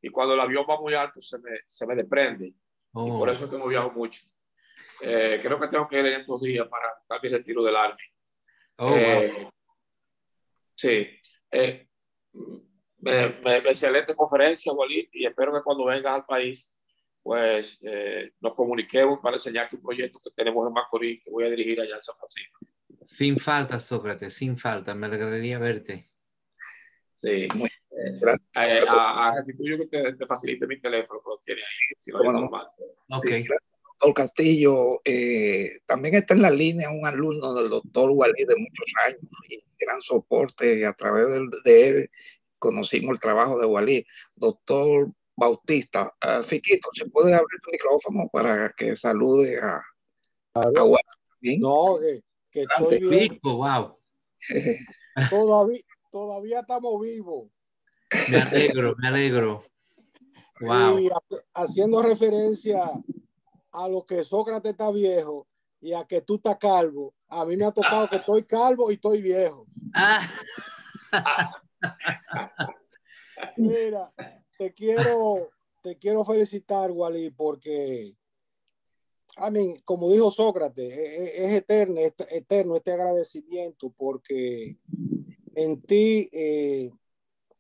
Y cuando el avión va muy alto, se me, se me desprende. Oh. Y por eso es que no viajo mucho. Eh, creo que tengo que ir en estos días para dar mi retiro del Army. Oh, eh, wow. Sí. Me, me, excelente conferencia, Walid, y espero que cuando vengas al país pues eh, nos comuniquemos para enseñarte un proyecto que tenemos en Macorís que voy a dirigir allá en San Francisco. Sin falta, Sócrates, sin falta. Me alegraría verte. Sí, muy bien. Eh, a, a restituyo que te, te, facilite mi teléfono, pero tiene ahí. Si bueno, normal. Ok. Doctor Castillo, eh, también está en la línea un alumno del doctor Walid de muchos años y gran soporte a través de, de él conocimos el trabajo de Walid. Doctor Bautista. Uh, Fiquito, ¿se puede abrir tu micrófono para que salude a, claro. a ¿Bien? No, que, que estoy. Fico, wow. [laughs] todavía, todavía estamos vivos. Me alegro, me alegro. Wow. Y haciendo referencia a lo que Sócrates está viejo y a que tú estás calvo, a mí me ha tocado que estoy calvo y estoy viejo. Ah. Mira, te quiero, te quiero felicitar, Wally, porque, I mean, como dijo Sócrates, es, e, es eterno, es eterno este agradecimiento, porque en ti, eh,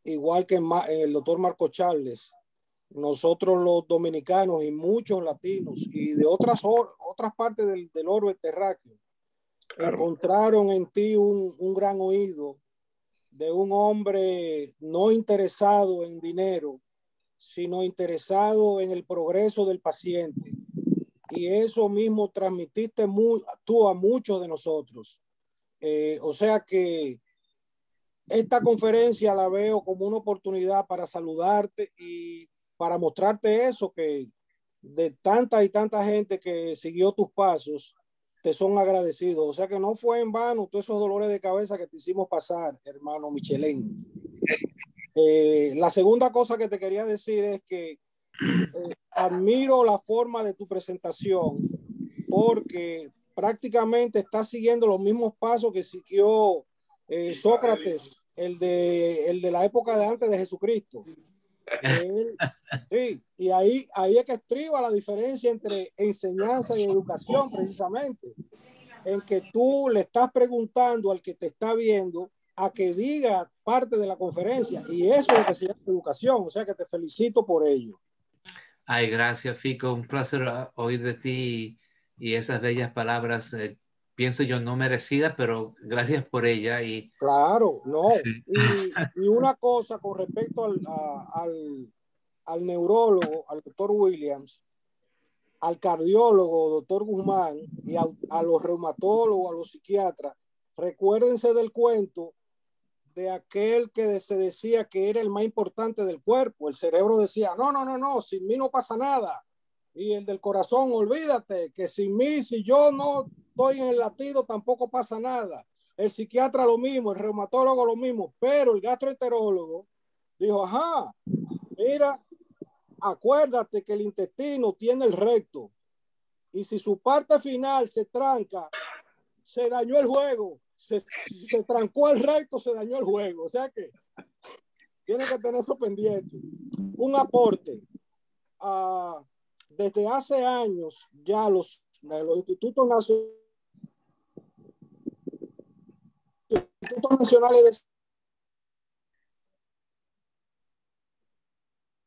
igual que en, en, el doctor Marco Charles, nosotros los dominicanos y muchos latinos y de otras, otras partes del, del orbe terráqueo, claro. encontraron en ti un, un gran oído de un hombre no interesado en dinero, sino interesado en el progreso del paciente. Y eso mismo transmitiste tú a muchos de nosotros. Eh, o sea que esta conferencia la veo como una oportunidad para saludarte y para mostrarte eso, que de tanta y tanta gente que siguió tus pasos, te son agradecidos. O sea que no fue en vano todos esos dolores de cabeza que te hicimos pasar, hermano Michelén. Eh, la segunda cosa que te quería decir es que eh, admiro la forma de tu presentación porque prácticamente estás siguiendo los mismos pasos que siguió eh, Sócrates, el de, el de la época de antes de Jesucristo. sí, y ahí, ahí es que estriba la diferencia entre enseñanza y educación, precisamente, en que tú le estás preguntando al que te está viendo a que diga parte de la conferencia, y eso es lo que se llama educación, o sea que te felicito por ello. Ay, gracias, Fico, un placer oír de ti y esas bellas palabras. Eh, pienso yo no merecida, pero gracias por ella. Y, claro, no. Y, y, una cosa con respecto al, al, al, neurólogo, al doctor Williams, al cardiólogo, doctor Guzmán, y a, a los reumatólogos, a los psiquiatras, recuérdense del cuento de aquel que se decía que era el más importante del cuerpo. El cerebro decía, no, no, no, no, sin mí no pasa nada. Y el del corazón, olvídate, que sin mí, si yo no estoy en el latido, tampoco pasa nada. El psiquiatra lo mismo, el reumatólogo lo mismo, pero el gastroenterólogo dijo, ajá, mira, acuérdate que el intestino tiene el recto y si su parte final se tranca, se dañó el juego, se, se trancó el recto, se dañó el juego. O sea que tiene que tener eso pendiente. Un aporte. Uh, desde hace años ya los, los institutos nacionales institutos nacionales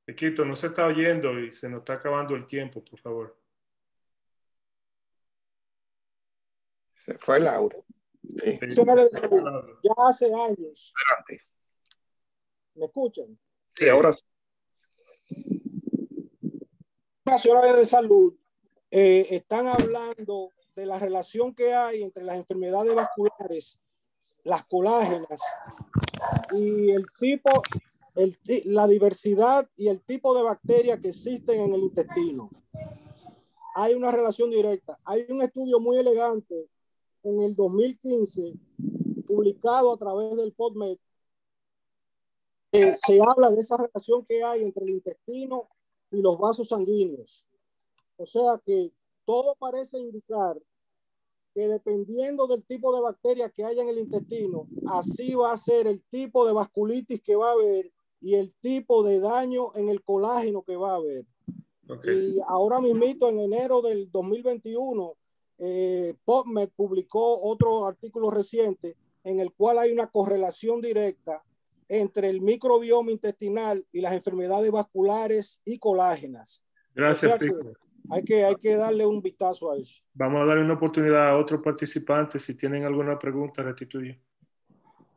de Quito, no se está oyendo y se nos está acabando el tiempo, por favor. Se fue el audio. Sí. Ya hace años. Adelante. ¿Me escuchan? Sí, ahora sí. Nacionales de Salud eh, están hablando de la relación que hay entre las enfermedades vasculares las colágenas y el tipo, el, la diversidad y el tipo de bacterias que existen en el intestino. Hay una relación directa. Hay un estudio muy elegante en el 2015 publicado a través del PubMed que se habla de esa relación que hay entre el intestino y los vasos sanguíneos. O sea que todo parece indicar que dependiendo del tipo de bacteria que haya en el intestino, así va a ser el tipo de vasculitis que va a haber y el tipo de daño en el colágeno que va a haber. Okay. Y ahora mismito, en enero del 2021, eh, PubMed publicó otro artículo reciente en el cual hay una correlación directa entre el microbioma intestinal y las enfermedades vasculares y colágenas. Gracias, o sea hay que, hay que darle un vistazo a eso. Vamos a darle una oportunidad a otros participantes. Si tienen alguna pregunta, restituye.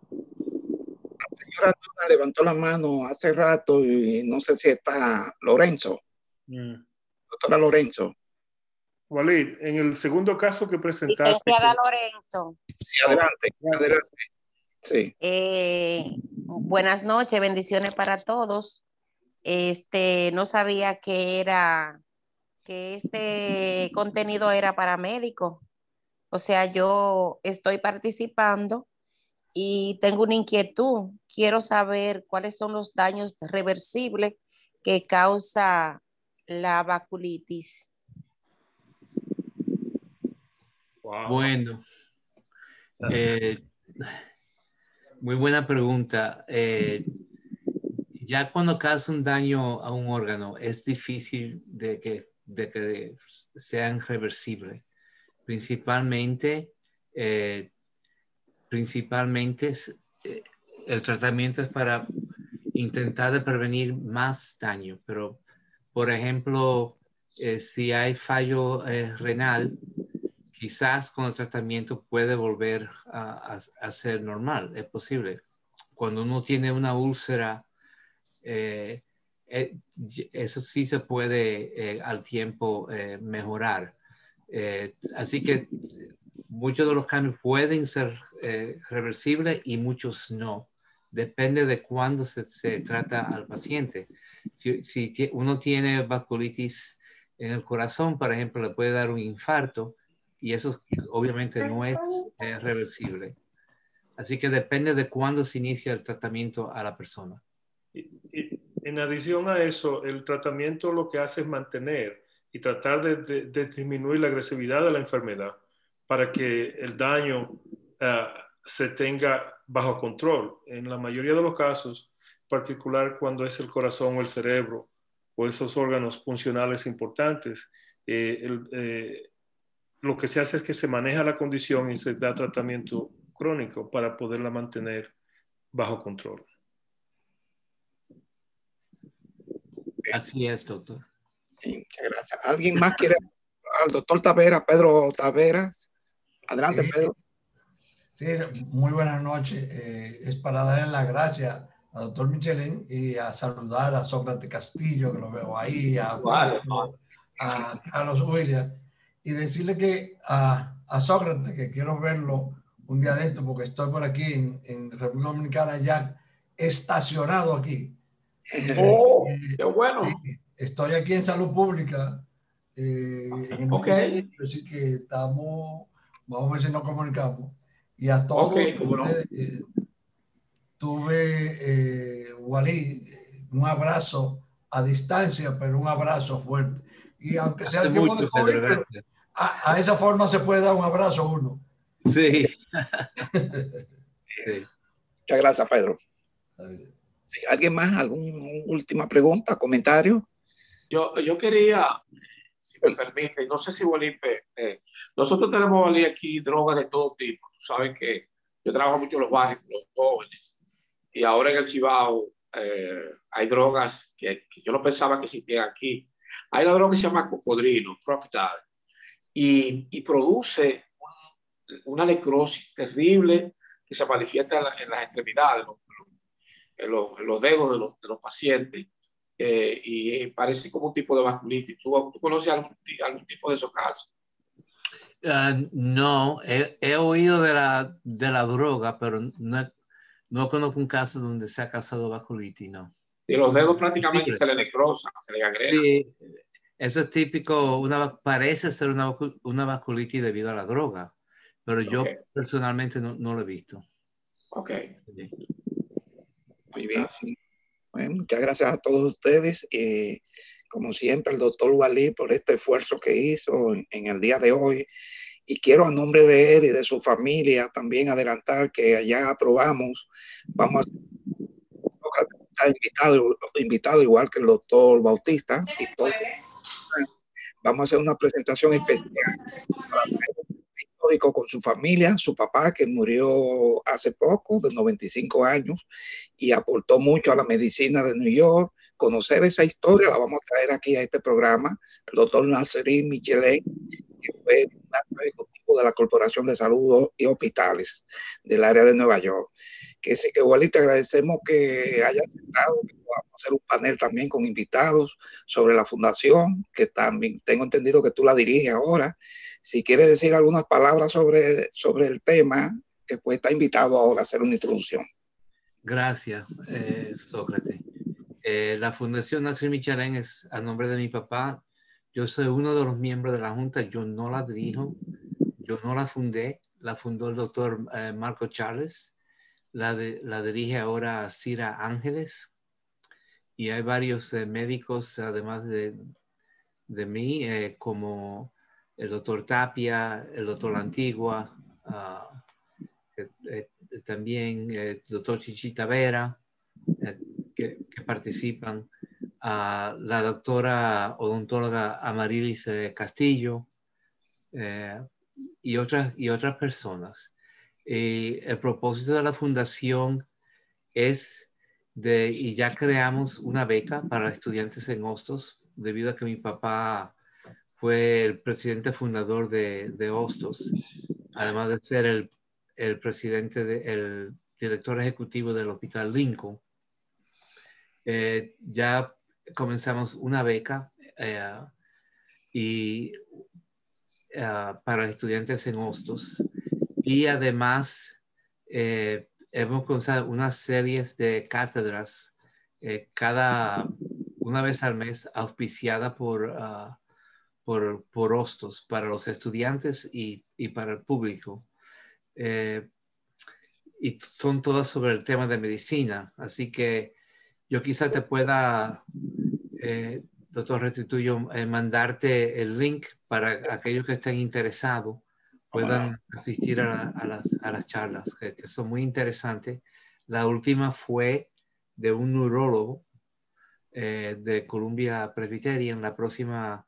La señora Duna levantó la mano hace rato y no sé si está Lorenzo. Mm. Doctora Lorenzo. Walid, en el segundo caso que presentaste. Licenciada Lorenzo. Sí, adelante, adelante. Sí. Eh, buenas noches, bendiciones para todos. Este, no sabía que era que este contenido era para médicos. O sea, yo estoy participando y tengo una inquietud. Quiero saber cuáles son los daños reversibles que causa la vaculitis. Wow. Bueno, eh, muy buena pregunta. Eh, ya cuando causa un daño a un órgano, es difícil de que de que sean reversibles. Principalmente, eh, principalmente el tratamiento es para intentar de prevenir más daño, pero por ejemplo, eh, si hay fallo eh, renal, quizás con el tratamiento puede volver a, a, a, ser normal, es posible. Cuando uno tiene una úlcera, eh, eh, eso sí se puede eh, al tiempo eh, mejorar. Eh, así que muchos de los cambios pueden ser eh, reversibles y muchos no. depende de cuándo se, se trata al paciente. Si, si uno tiene vasculitis en el corazón, por ejemplo, le puede dar un infarto y eso obviamente no es reversible. Así que depende de cuándo se inicia el tratamiento a la persona. en adición a eso, el tratamiento lo que hace es mantener y tratar de, disminuir la agresividad de la enfermedad para que el daño ah, se tenga bajo control. En la mayoría de los casos, en particular cuando es el corazón o el cerebro o esos órganos funcionales importantes, eh, eh, lo que se hace es que se maneja la condición y se da tratamiento crónico para poderla mantener bajo control. Así es, doctor. muchas gracias. ¿Alguien más quiere? Al doctor Tavera, Pedro Taveras. Adelante, Pedro. Sí, muy buenas noches. Eh, es para darle las gracias al doctor Michelin y a saludar a Sócrates Castillo, que lo veo ahí, a, a Carlos Williams, y decirle que a, a, Sócrates, que quiero verlo un día de esto, porque estoy por aquí en, en República Dominicana ya estacionado aquí. [laughs] ¡Oh, qué bueno! Estoy aquí en salud pública. Eh, en el okay. así que estamos, vamos a ver si nos comunicamos. Y a todos okay, no? eh, tuve, eh, Walí, un abrazo a distancia, pero un abrazo fuerte. Y aunque sea el tiempo de COVID, pero a, a, esa forma se puede dar un abrazo uno. Sí. sí. Muchas gracias, Pedro. ¿Alguien más? ¿Alguna última pregunta, comentario? Yo, yo quería, si me permite, no sé si Walipe, eh, nosotros tenemos aquí drogas de todo tipo. Saben que yo trabajo mucho en los barrios, con los jóvenes, y ahora en el Cibao eh, hay drogas que, que, yo no pensaba que existían aquí. Hay la droga que se llama cocodrilo, Profital, y, y produce una necrosis terrible que se manifiesta en, la, en las extremidades, en los, en los, dedos de los, de los pacientes, eh, y parece como un tipo de vasculitis. ¿Tú, tú conoces algún, algún, tipo de esos casos? Uh, no, he, he, oído de la, de la droga, pero no, no conozco un caso donde se ha causado vasculitis, no. Y los dedos prácticamente sí, se le necrosan, se le gangrena. Sí, eso es típico, una, parece ser una, una vasculitis debido a la droga pero yo okay. personalmente no, no, lo he visto. Ok. Sí. Muy bien. Sí. Bueno, muchas gracias a todos ustedes. Eh, como siempre, el doctor Walí por este esfuerzo que hizo en, en, el día de hoy. Y quiero a nombre de él y de su familia también adelantar que allá aprobamos, vamos a estar invitado, invitado igual que el doctor Bautista. Y todo, vamos a hacer una presentación especial para histórico con su familia, su papá que murió hace poco, de 95 años, y aportó mucho a la medicina de New York. Conocer esa historia la vamos a traer aquí a este programa, el doctor Nasserin Michelet, que fue un ejecutivo de la Corporación de Salud y Hospitales del área de Nueva York. Que sí que igual te agradecemos que haya aceptado, que podamos hacer un panel también con invitados sobre la fundación, que también tengo entendido que tú la diriges ahora, si quiere decir algunas palabras sobre, sobre el tema, que pues está invitado ahora a hacer una introducción. Gracias, eh, Sócrates. Eh, la Fundación Nasser Michelén es a nombre de mi papá. Yo soy uno de los miembros de la Junta, yo no la dirijo, yo no la fundé, la fundó el doctor eh, Marco Charles, la, de, la dirige ahora Cira Ángeles. Y hay varios eh, médicos, además de, de mí, como el doctor Tapia, el doctor Antigua, uh, eh, eh, también el doctor Chichita Vera, eh, que, que, participan, uh, la doctora odontóloga Amarilis Castillo y, otras, y otras personas. Y el propósito de la fundación es de, y ya creamos una beca para estudiantes en Hostos, debido a que mi papá fue el presidente fundador de, de Hostos, además de ser el, el presidente, de, el director ejecutivo del Hospital Lincoln. Eh, ya comenzamos una beca eh, y, uh, para estudiantes en Hostos y además eh, hemos comenzado unas series de cátedras eh, cada una vez al mes auspiciada por, ah, por, por Hostos para los estudiantes y, y para el público. Eh, y son todas sobre el tema de medicina. Así que yo quizá te pueda, eh, doctor Restituyo, mandarte el link para aquellos que estén interesados puedan asistir a, las, a las, charlas, que, que, son muy interesantes. La última fue de un neurólogo eh, de Columbia Presbyterian. La próxima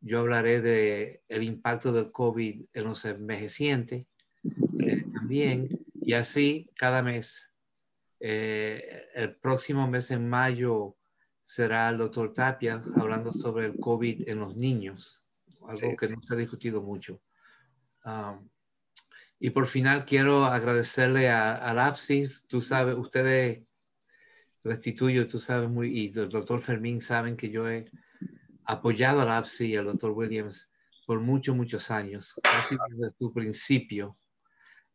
yo hablaré de el impacto del COVID en los envejecientes también y así cada mes. Eh, el próximo mes en mayo será el doctor Tapia hablando sobre el COVID en los niños, algo que no se ha discutido mucho. Um, y por final quiero agradecerle al APSIS, tú sabes, ustedes restituyo, tú sabes muy, y el doctor Fermín saben que yo he apoyado al APSI y al doctor Williams por muchos, muchos años, casi desde su principio.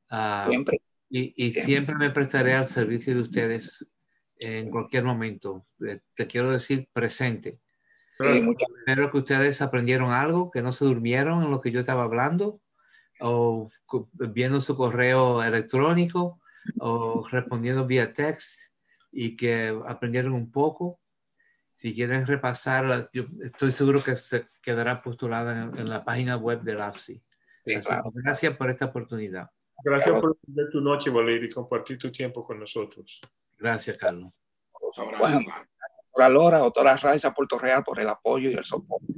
Uh, Siempre. Y, siempre me prestaré al servicio de ustedes en cualquier momento. Eh, te quiero decir presente. Espero que ustedes aprendieron algo, que no se durmieron en lo que yo estaba hablando, o viendo su correo electrónico, o respondiendo vía text, y que aprendieron un poco. Si quieren repasar, yo estoy seguro que se quedará postulada en, la página web del AFSI. Gracias por esta oportunidad. Gracias por tener tu noche, Valeria, y compartir tu tiempo con nosotros. Gracias, Carlos. Bueno, doctora Lora, doctora Raiza Puerto Real por el apoyo y el soporte.